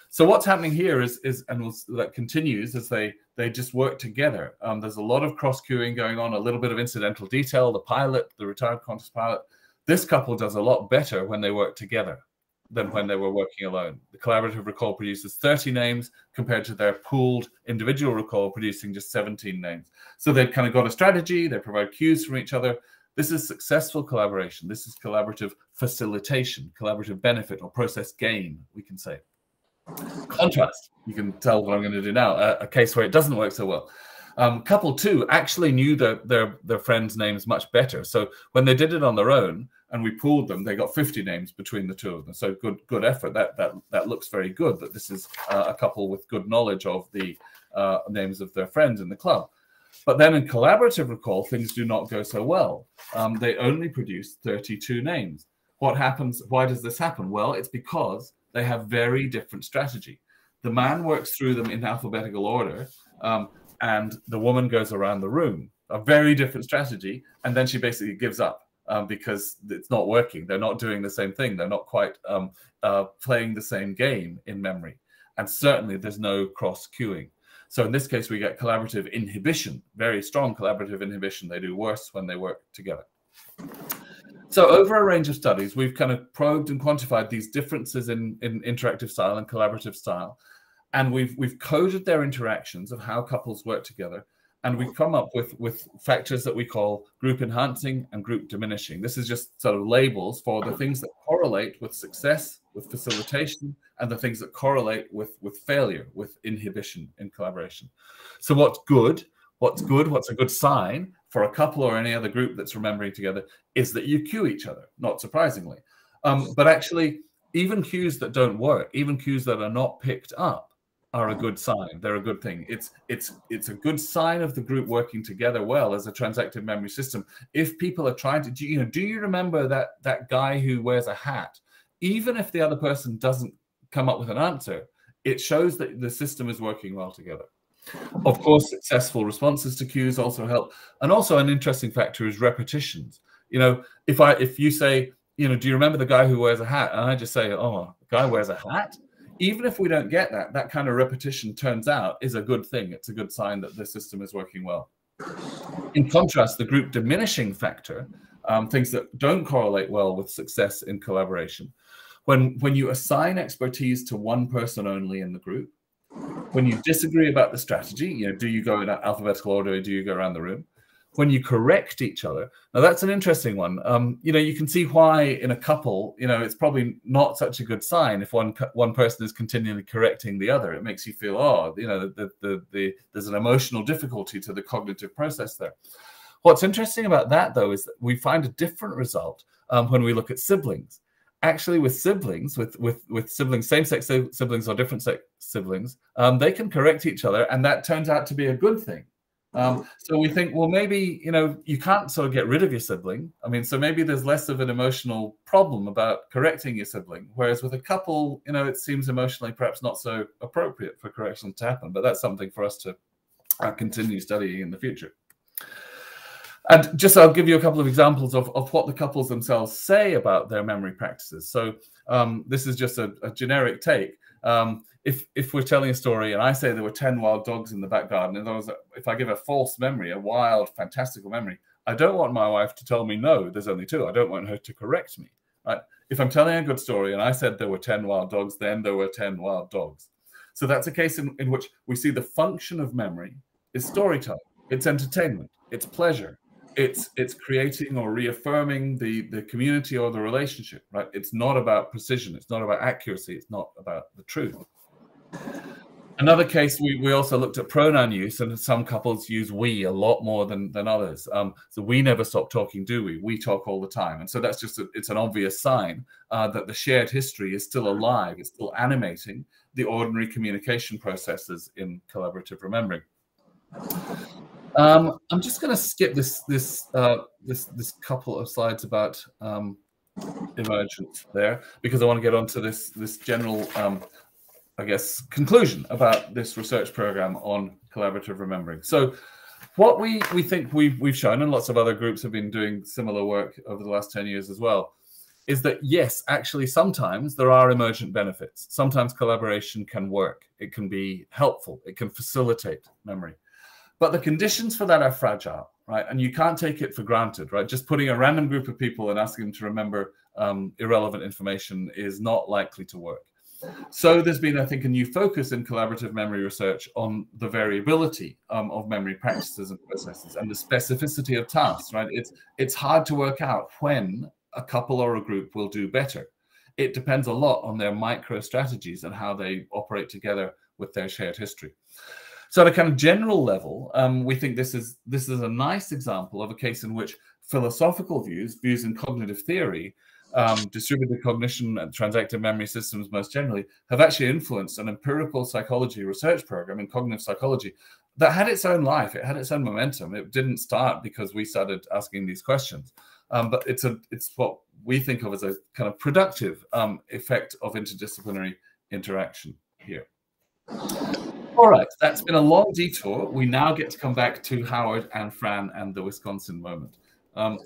So what's happening here is, is and we'll, that continues as they they just work together. Um, there's a lot of cross cuing going on, a little bit of incidental detail. The pilot, the retired Qantas pilot, this couple does a lot better when they work together than when they were working alone. The collaborative recall produces 30 names compared to their pooled individual recall producing just 17 names. So they've kind of got a strategy. They provide cues from each other. This is successful collaboration. This is collaborative facilitation, collaborative benefit or process gain, we can say. Contrast, you can tell what I'm going to do now, a, a case where it doesn't work so well. Um, couple two actually knew their, their, their friends' names much better. So when they did it on their own and we pooled them, they got 50 names between the two of them. So good good effort. That that that looks very good. That this is uh, a couple with good knowledge of the uh, names of their friends in the club. But then in collaborative recall, things do not go so well. Um, they only produce 32 names. What happens? Why does this happen? Well, it's because they have very different strategy. The man works through them in alphabetical order, um, and the woman goes around the room. A very different strategy, and then she basically gives up um, because it's not working. They're not doing the same thing. They're not quite um, uh, playing the same game in memory, and certainly there's no cross cuing. So in this case, we get collaborative inhibition, very strong collaborative inhibition. They do worse when they work together. So over a range of studies, we've kind of probed and quantified these differences in, in interactive style and collaborative style. And we've we've coded their interactions of how couples work together. And we've come up with, with factors that we call group enhancing and group diminishing. This is just sort of labels for the things that correlate with success, with facilitation, and the things that correlate with, with failure, with inhibition in collaboration. So what's good? What's good? What's a good sign? for a couple or any other group that's remembering together is that you cue each other, not surprisingly. Um, but actually, even cues that don't work, even cues that are not picked up, are a good sign. They're a good thing. It's it's it's a good sign of the group working together well as a transactive memory system. If people are trying to, do you know, do you remember that that guy who wears a hat? Even if the other person doesn't come up with an answer, it shows that the system is working well together. Of course, successful responses to cues also help. And also an interesting factor is repetitions. You know, if I if you say, you know, do you remember the guy who wears a hat? And I just say, oh, the guy wears a hat. Even if we don't get that, that kind of repetition turns out is a good thing. It's a good sign that the system is working well. In contrast, the group diminishing factor, um, things that don't correlate well with success in collaboration. When, when you assign expertise to one person only in the group, when you disagree about the strategy, you know, do you go in alphabetical order or do you go around the room? When you correct each other, now that's an interesting one. Um, you know, you can see why in a couple, you know, it's probably not such a good sign if one one person is continually correcting the other. It makes you feel, oh, you know, the, the, the, there's an emotional difficulty to the cognitive process there. What's interesting about that, though, is that we find a different result um, when we look at siblings actually with siblings with with with siblings same-sex siblings or different sex siblings um, they can correct each other and that turns out to be a good thing um, so we think well maybe you know you can't sort of get rid of your sibling i mean so maybe there's less of an emotional problem about correcting your sibling whereas with a couple you know it seems emotionally perhaps not so appropriate for correction to happen but that's something for us to uh, continue studying in the future And just I'll give you a couple of examples of, of what the couples themselves say about their memory practices. So um, this is just a, a generic take. Um, if if we're telling a story and I say there were 10 wild dogs in the back garden, and if I give a false memory, a wild, fantastical memory, I don't want my wife to tell me no, there's only two. I don't want her to correct me. Right? If I'm telling a good story and I said there were 10 wild dogs, then there were 10 wild dogs. So that's a case in, in which we see the function of memory is storytelling, it's entertainment, it's pleasure, it's it's creating or reaffirming the the community or the relationship right it's not about precision it's not about accuracy it's not about the truth another case we, we also looked at pronoun use and some couples use we a lot more than than others. Um, so we never stop talking do we? We talk all the time. And so that's just a, it's an obvious sign uh, that the shared history is still alive it's still animating the ordinary communication processes in collaborative remembering. Um, I'm just going to skip this this uh, this this couple of slides about um, emergence there because I want to get onto this this general um, I guess conclusion about this research program on collaborative remembering. So what we we think we've we've shown and lots of other groups have been doing similar work over the last 10 years as well is that yes actually sometimes there are emergent benefits sometimes collaboration can work it can be helpful it can facilitate memory but the conditions for that are fragile, right? And you can't take it for granted, right? Just putting a random group of people and asking them to remember um, irrelevant information is not likely to work. So there's been, I think, a new focus in collaborative memory research on the variability um, of memory practices and processes and the specificity of tasks, right? It's, it's hard to work out when a couple or a group will do better. It depends a lot on their micro strategies and how they operate together with their shared history. So at a kind of general level, um, we think this is this is a nice example of a case in which philosophical views, views in cognitive theory, um, distributed cognition and transactive memory systems most generally, have actually influenced an empirical psychology research program in cognitive psychology that had its own life. It had its own momentum. It didn't start because we started asking these questions, um, but it's a it's what we think of as a kind of productive um, effect of interdisciplinary interaction here. All right, that's been a long detour. We now get to come back to Howard and Fran and the Wisconsin moment, um,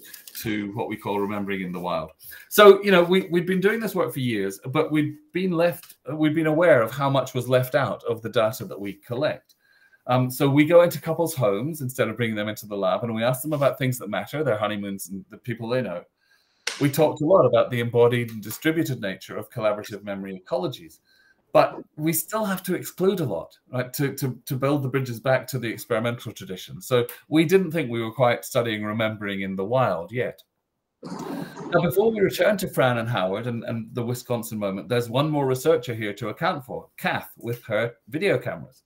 to what we call remembering in the wild. So, you know, we, we've been doing this work for years, but we've been left, we've been aware of how much was left out of the data that we collect. Um, so we go into couples' homes instead of bringing them into the lab, and we ask them about things that matter, their honeymoons and the people they know. We talked a lot about the embodied and distributed nature of collaborative memory ecologies but we still have to exclude a lot, right, to, to, to build the bridges back to the experimental tradition. So we didn't think we were quite studying remembering in the wild yet. Now, before we return to Fran and Howard and, and the Wisconsin moment, there's one more researcher here to account for, Kath, with her video cameras.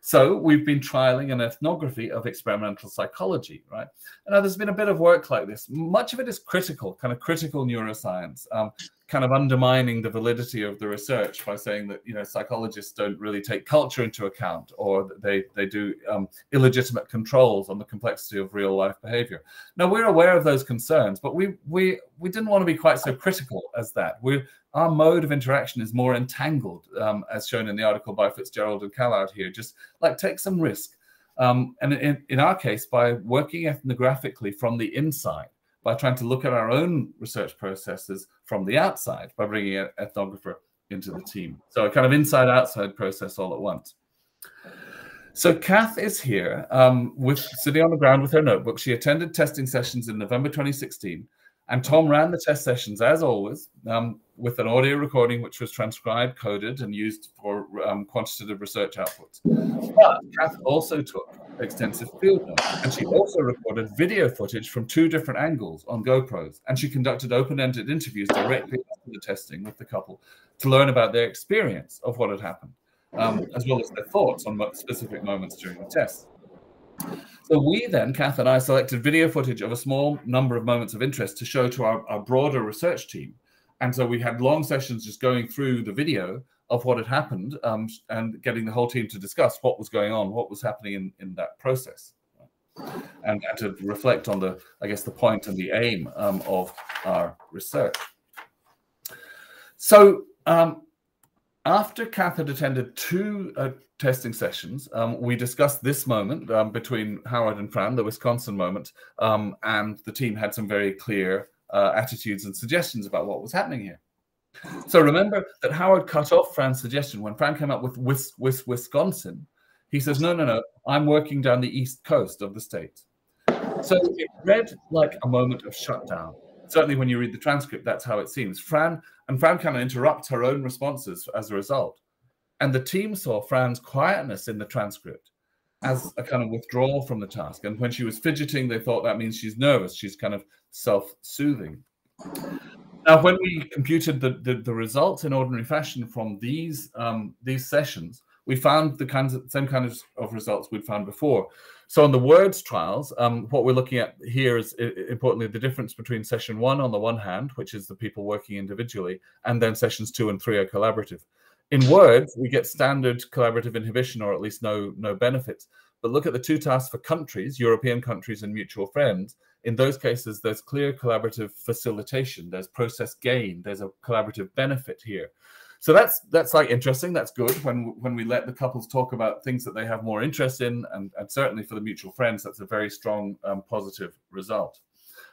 So we've been trialing an ethnography of experimental psychology, right? Now there's been a bit of work like this. Much of it is critical, kind of critical neuroscience, um, kind of undermining the validity of the research by saying that you know psychologists don't really take culture into account or they they do um, illegitimate controls on the complexity of real life behavior. Now we're aware of those concerns, but we we we didn't want to be quite so critical as that. We our mode of interaction is more entangled, um, as shown in the article by Fitzgerald and Callard here. Just like take some risk. Um, and in, in our case, by working ethnographically from the inside, by trying to look at our own research processes from the outside by bringing an ethnographer into the team. So a kind of inside outside process all at once. So Kath is here um, with sitting on the ground with her notebook. She attended testing sessions in November 2016, and Tom ran the test sessions as always um, with an audio recording which was transcribed, coded, and used for um, quantitative research outputs. But Kath also took extensive field. And she also recorded video footage from two different angles on GoPros. And she conducted open ended interviews directly after the testing with the couple to learn about their experience of what had happened, um, as well as their thoughts on specific moments during the test. So we then, Kath and I, selected video footage of a small number of moments of interest to show to our, our broader research team. And so we had long sessions just going through the video of what had happened um, and getting the whole team to discuss what was going on, what was happening in, in that process. And, and to reflect on the, I guess, the point and the aim um, of our research. So um, after Kath had attended two uh, testing sessions, um, we discussed this moment um, between Howard and Fran, the Wisconsin moment, um, and the team had some very clear uh, attitudes and suggestions about what was happening here. So remember that Howard cut off Fran's suggestion when Fran came up with, with, with Wisconsin. He says, no, no, no, I'm working down the east coast of the state. So it read like a moment of shutdown. Certainly, when you read the transcript, that's how it seems. Fran and Fran kind of interrupts her own responses as a result. And the team saw Fran's quietness in the transcript as a kind of withdrawal from the task. And when she was fidgeting, they thought that means she's nervous. She's kind of self-soothing. Now, when we computed the, the, the, results in ordinary fashion from these um, these sessions, we found the kinds of same kind of, of results we'd found before. So on the words trials, um, what we're looking at here is importantly the difference between session one on the one hand, which is the people working individually, and then sessions two and three are collaborative. In words, we get standard collaborative inhibition or at least no, no benefits. But look at the two tasks for countries, European countries and mutual friends. In those cases, there's clear collaborative facilitation, there's process gain, there's a collaborative benefit here. So that's that's like interesting that's good when when we let the couples talk about things that they have more interest in and, and certainly for the mutual friends that's a very strong um, positive result.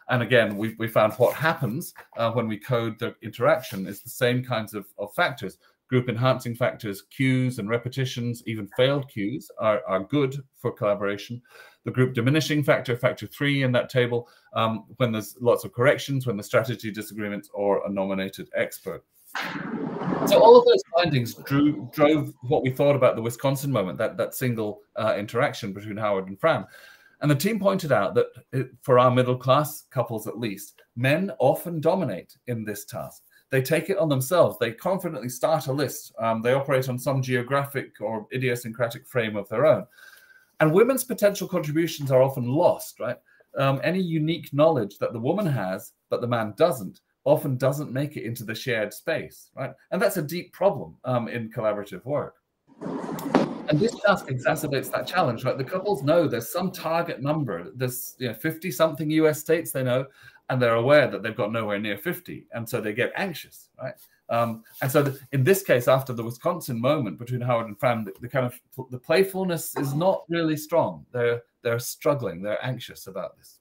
And again we, we found what happens uh, when we code the interaction is the same kinds of, of factors group enhancing factors cues and repetitions even failed cues are, are good for collaboration the group diminishing factor factor three in that table um, when there's lots of corrections when the strategy disagreements or a nominated expert so all of those findings drew, drove what we thought about the Wisconsin moment, that, that single uh, interaction between Howard and Fran. And the team pointed out that it, for our middle class couples, at least, men often dominate in this task. They take it on themselves. They confidently start a list. Um, they operate on some geographic or idiosyncratic frame of their own. And women's potential contributions are often lost, right? Um, any unique knowledge that the woman has, but the man doesn't, often doesn't make it into the shared space, right? And that's a deep problem um, in collaborative work. And this task exacerbates that challenge, right? The couples know there's some target number, there's you know, 50 something US states they know, and they're aware that they've got nowhere near 50. And so they get anxious, right? Um, and so the, in this case, after the Wisconsin moment between Howard and Fran, the, the, kind of the playfulness is not really strong. They're, they're struggling, they're anxious about this.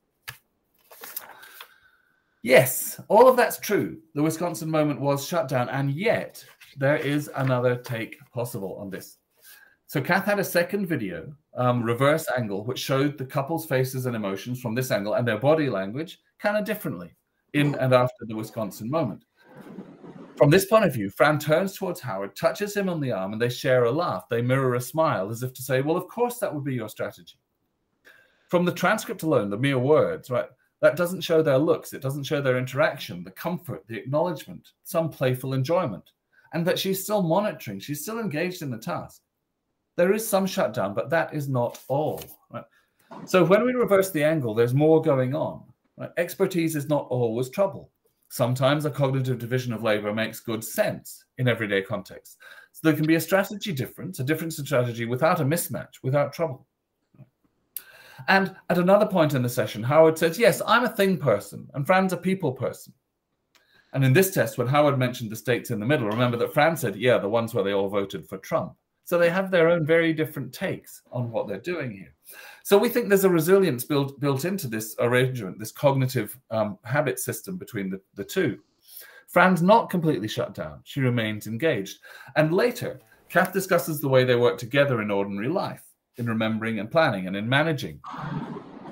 Yes, all of that's true. The Wisconsin moment was shut down, and yet there is another take possible on this. So Kath had a second video, um, reverse angle, which showed the couple's faces and emotions from this angle and their body language kind of differently in and after the Wisconsin moment. From this point of view, Fran turns towards Howard, touches him on the arm, and they share a laugh. They mirror a smile as if to say, Well, of course that would be your strategy. From the transcript alone, the mere words, right? That doesn't show their looks, it doesn't show their interaction, the comfort, the acknowledgement, some playful enjoyment, and that she's still monitoring, she's still engaged in the task. There is some shutdown, but that is not all. Right? So when we reverse the angle, there's more going on. Right? Expertise is not always trouble. Sometimes a cognitive division of labor makes good sense in everyday context. So there can be a strategy difference, a difference in strategy without a mismatch, without trouble. And at another point in the session, Howard says, Yes, I'm a thing person, and Fran's a people person. And in this test, when Howard mentioned the states in the middle, remember that Fran said, Yeah, the ones where they all voted for Trump. So they have their own very different takes on what they're doing here. So we think there's a resilience built, built into this arrangement, this cognitive um, habit system between the, the two. Fran's not completely shut down. She remains engaged. And later, Kath discusses the way they work together in ordinary life in remembering and planning and in managing.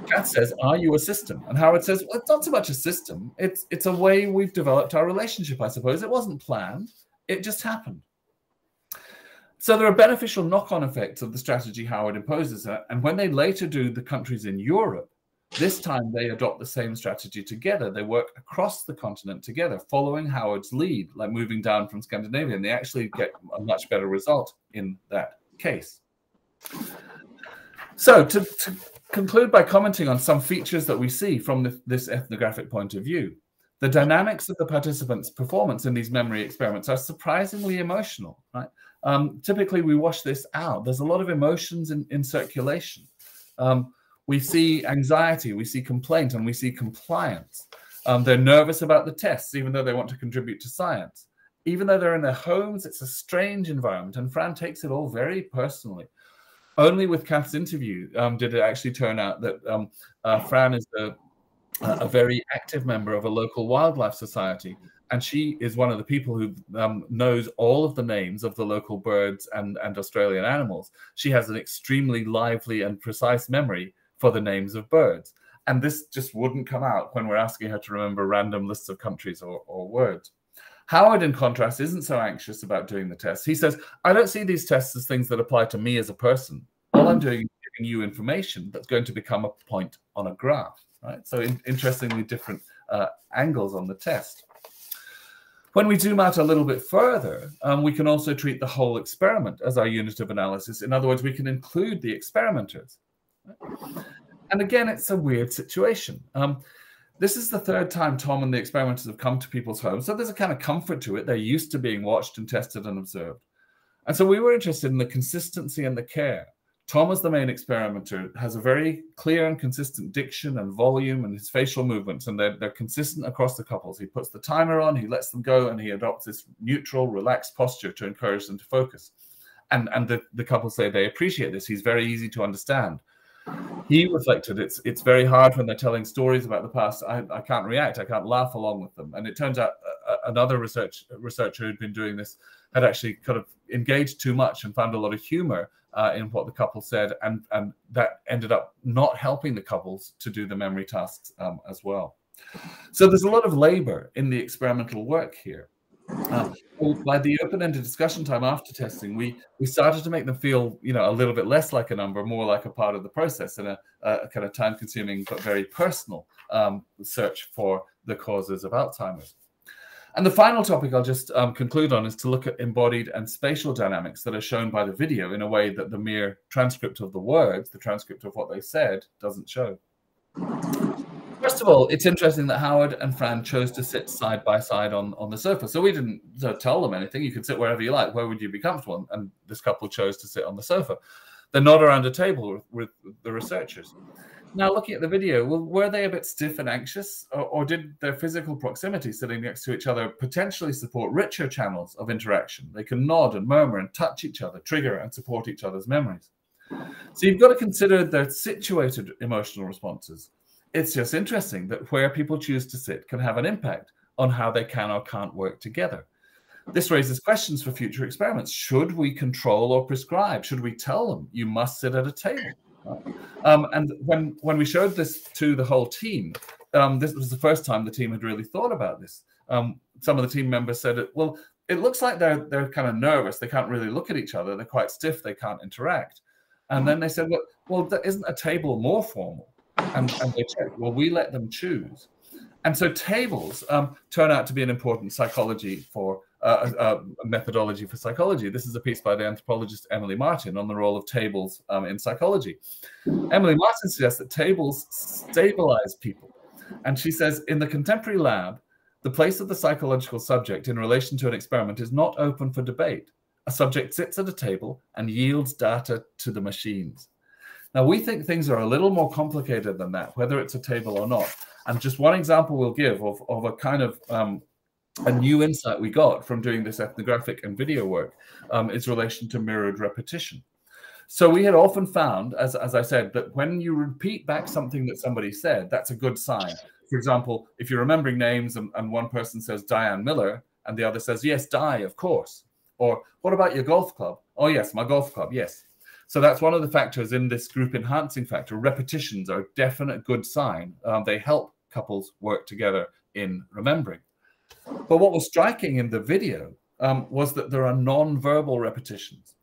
Kath says, "Are you a system?" And Howard says, "Well, it's not so much a system. It's it's a way we've developed our relationship. I suppose it wasn't planned. It just happened." So there are beneficial knock-on effects of the strategy Howard imposes, and when they later do the countries in Europe, this time they adopt the same strategy together. They work across the continent together, following Howard's lead, like moving down from Scandinavia, and they actually get a much better result in that case. So to, to, conclude by commenting on some features that we see from the, this ethnographic point of view, the dynamics of the participants' performance in these memory experiments are surprisingly emotional. Right? Um, typically, we wash this out. There's a lot of emotions in, in circulation. Um, we see anxiety, we see complaint, and we see compliance. Um, they're nervous about the tests, even though they want to contribute to science. even though they're in their homes, it's a strange environment. And Fran takes it all very personally. Only with Kath's interview um, did it actually turn out that um, uh, Fran is a, a very active member of a local wildlife society. And she is one of the people who um, knows all of the names of the local birds and, and Australian animals. She has an extremely lively and precise memory for the names of birds. And this just wouldn't come out when we're asking her to remember random lists of countries or, or words. Howard, in contrast, isn't so anxious about doing the test. He says, I don't see these tests as things that apply to me as a person. All I'm doing is giving you information that's going to become a point on a graph. Right? So, in, interestingly, different uh, angles on the test. When we zoom out a little bit further, um, we can also treat the whole experiment as our unit of analysis. In other words, we can include the experimenters. And again, it's a weird situation. Um, this is the third time Tom and the experimenters have come to people's homes. So there's a kind of comfort to it. They're used to being watched and tested and observed. And so we were interested in the consistency and the care. Tom, as the main experimenter, has a very clear and consistent diction and volume and his facial movements, and they're, they're consistent across the couples. He puts the timer on, he lets them go, and he adopts this neutral, relaxed posture to encourage them to focus. And, and the, the couples say they appreciate this. He's very easy to understand he reflected it's it's very hard when they're telling stories about the past i, I can't react i can't laugh along with them and it turns out uh, another research researcher who'd been doing this had actually kind of engaged too much and found a lot of humor uh, in what the couple said and and that ended up not helping the couples to do the memory tasks um, as well so there's a lot of labor in the experimental work here uh, by the open-ended discussion time after testing, we we started to make them feel, you know, a little bit less like a number, more like a part of the process, and a, a kind of time-consuming but very personal um, search for the causes of Alzheimer's. And the final topic I'll just um, conclude on is to look at embodied and spatial dynamics that are shown by the video in a way that the mere transcript of the words, the transcript of what they said, doesn't show. First of all, it's interesting that Howard and Fran chose to sit side by side on, on the sofa. So we didn't tell them anything. You could sit wherever you like. Where would you be comfortable? And this couple chose to sit on the sofa. They're not around a table with, with the researchers. Now, looking at the video, well, were they a bit stiff and anxious, or, or, did their physical proximity sitting next to each other potentially support richer channels of interaction? They can nod and murmur and touch each other, trigger and support each other's memories. So you've got to consider their situated emotional responses it's just interesting that where people choose to sit can have an impact on how they can or can't work together. This raises questions for future experiments. Should we control or prescribe? Should we tell them you must sit at a table? Um, and when when we showed this to the whole team, um, this was the first time the team had really thought about this. Um, some of the team members said, "Well, it looks like they're they're kind of nervous. They can't really look at each other. They're quite stiff. They can't interact." And then they said, "Well, well, isn't a table more formal?" and, and they check. Well, we let them choose. And so tables um, turn out to be an important psychology for uh, uh, methodology for psychology. This is a piece by the anthropologist Emily Martin on the role of tables um, in psychology. Emily Martin suggests that tables stabilize people. And she says in the contemporary lab, the place of the psychological subject in relation to an experiment is not open for debate. A subject sits at a table and yields data to the machines. Now, we think things are a little more complicated than that, whether it's a table or not. And just one example we'll give of, of a kind of um, a new insight we got from doing this ethnographic and video work um, is relation to mirrored repetition. So we had often found, as, as I said, that when you repeat back something that somebody said, that's a good sign. For example, if you're remembering names and, and one person says Diane Miller and the other says, yes, Di, of course. Or what about your golf club? Oh, yes, my golf club, yes. So that's one of the factors in this group enhancing factor. Repetitions are a definite good sign. Um, they help couples work together in remembering. But what was striking in the video um, was that there are non-verbal repetitions,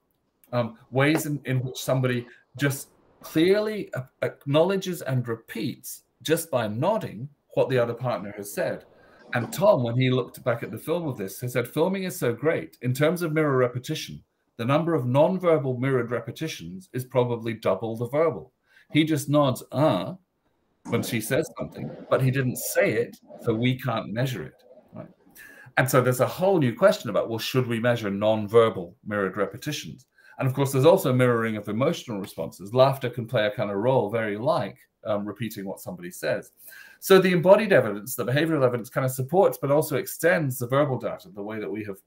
um, ways in, in which somebody just clearly acknowledges and repeats just by nodding what the other partner has said. And Tom, when he looked back at the film of this, he said, filming is so great in terms of mirror repetition the number of non-verbal mirrored repetitions is probably double the verbal. He just nods, uh, when she says something, but he didn't say it, so we can't measure it. And so there's a whole new question about, well, should we measure non-verbal mirrored repetitions? And of course, there's also mirroring of emotional responses. Laughter can play a kind of role very like um, repeating what somebody says. So the embodied evidence, the behavioral evidence kind of supports, but also extends the verbal data, the way that we have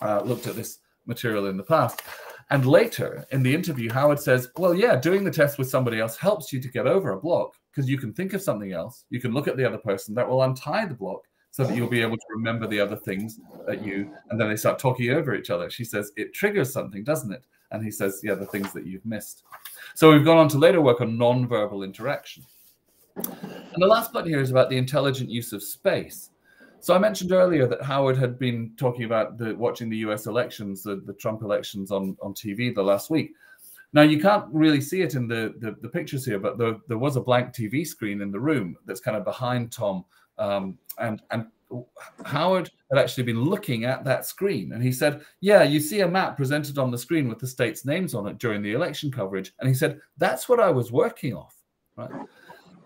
uh, looked at this material in the past. And later in the interview, Howard says, well, yeah, doing the test with somebody else helps you to get over a block because you can think of something else. You can look at the other person that will untie the block so that you'll be able to remember the other things that you, and then they start talking over each other. She says, it triggers something, doesn't it? And he says, yeah, the things that you've missed. So we've gone on to later work on non-verbal interaction. And the last point here is about the intelligent use of space. So I mentioned earlier that Howard had been talking about the watching the US elections, the, the Trump elections on, on TV the last week. Now you can't really see it in the, the, the pictures here, but there, there was a blank TV screen in the room that's kind of behind Tom. Um, and and Howard had actually been looking at that screen and he said, Yeah, you see a map presented on the screen with the states' names on it during the election coverage. And he said, That's what I was working off. Right.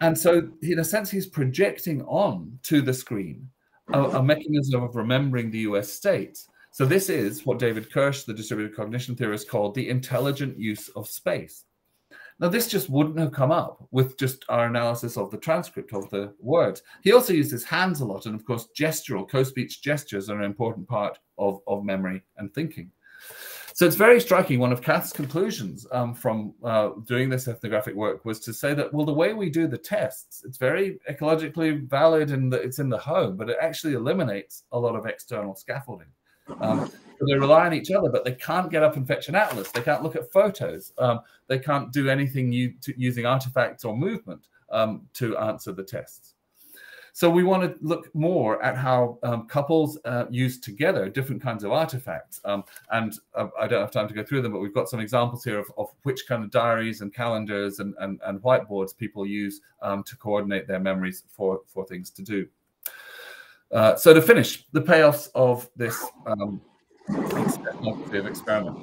And so, in a sense, he's projecting on to the screen a, a mechanism of remembering the US states. So, this is what David Kirsh, the distributed cognition theorist, called the intelligent use of space. Now, this just wouldn't have come up with just our analysis of the transcript of the words. He also used his hands a lot, and of course, gestural, co-speech gestures are an important part of, of memory and thinking. So it's very striking. One of Kath's conclusions um, from uh, doing this ethnographic work was to say that, well, the way we do the tests, it's very ecologically valid and that it's in the home, but it actually eliminates a lot of external scaffolding. Um, they rely on each other, but they can't get up and fetch an atlas. They can't look at photos. Um, they can't do anything to, using artifacts or movement um, to answer the tests. So we want to look more at how um, couples uh, use together different kinds of artifacts. Um, and uh, I don't have time to go through them, but we've got some examples here of, of which kind of diaries and calendars and, and, and whiteboards people use um, to coordinate their memories for, for things to do. Uh, so to finish, the payoffs of this of experiment.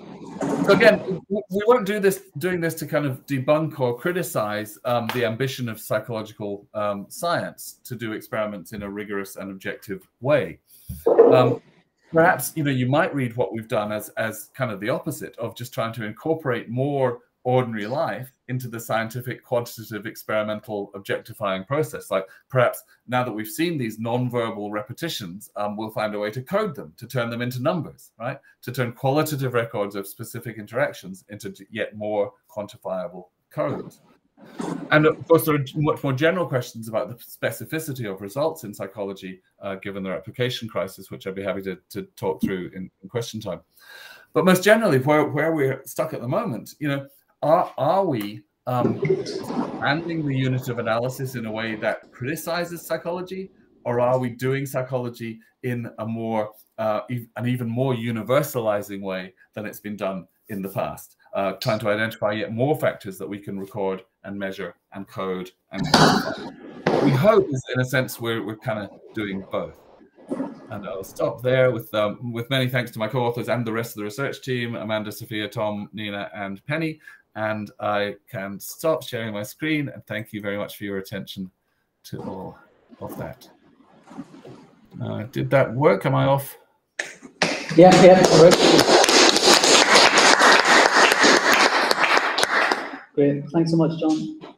So again, we won't do this doing this to kind of debunk or criticize um, the ambition of psychological um, science to do experiments in a rigorous and objective way. Um, perhaps you know you might read what we've done as as kind of the opposite of just trying to incorporate more ordinary life into the scientific quantitative experimental objectifying process. Like perhaps now that we've seen these non-verbal repetitions um, we'll find a way to code them to turn them into numbers right? To turn qualitative records of specific interactions into yet more quantifiable codes. And of course, there are much more general questions about the specificity of results in psychology, uh, given the replication crisis, which I'd be happy to, to talk through in, in, question time. But most generally, where, where we're stuck at the moment, you know, are, are we um, the unit of analysis in a way that criticizes psychology, or are we doing psychology in a more uh, an even more universalizing way than it's been done in the past, uh, trying to identify yet more factors that we can record and measure and code and we hope is in a sense we're, we're kind of doing both. And I'll stop there with um, with many thanks to my co-authors and the rest of the research team, Amanda, Sophia, Tom, Nina, and Penny and I can stop sharing my screen. And thank you very much for your attention to all of that. Uh, did that work? Am I off? Yeah, yeah, Great. Thanks so much, John.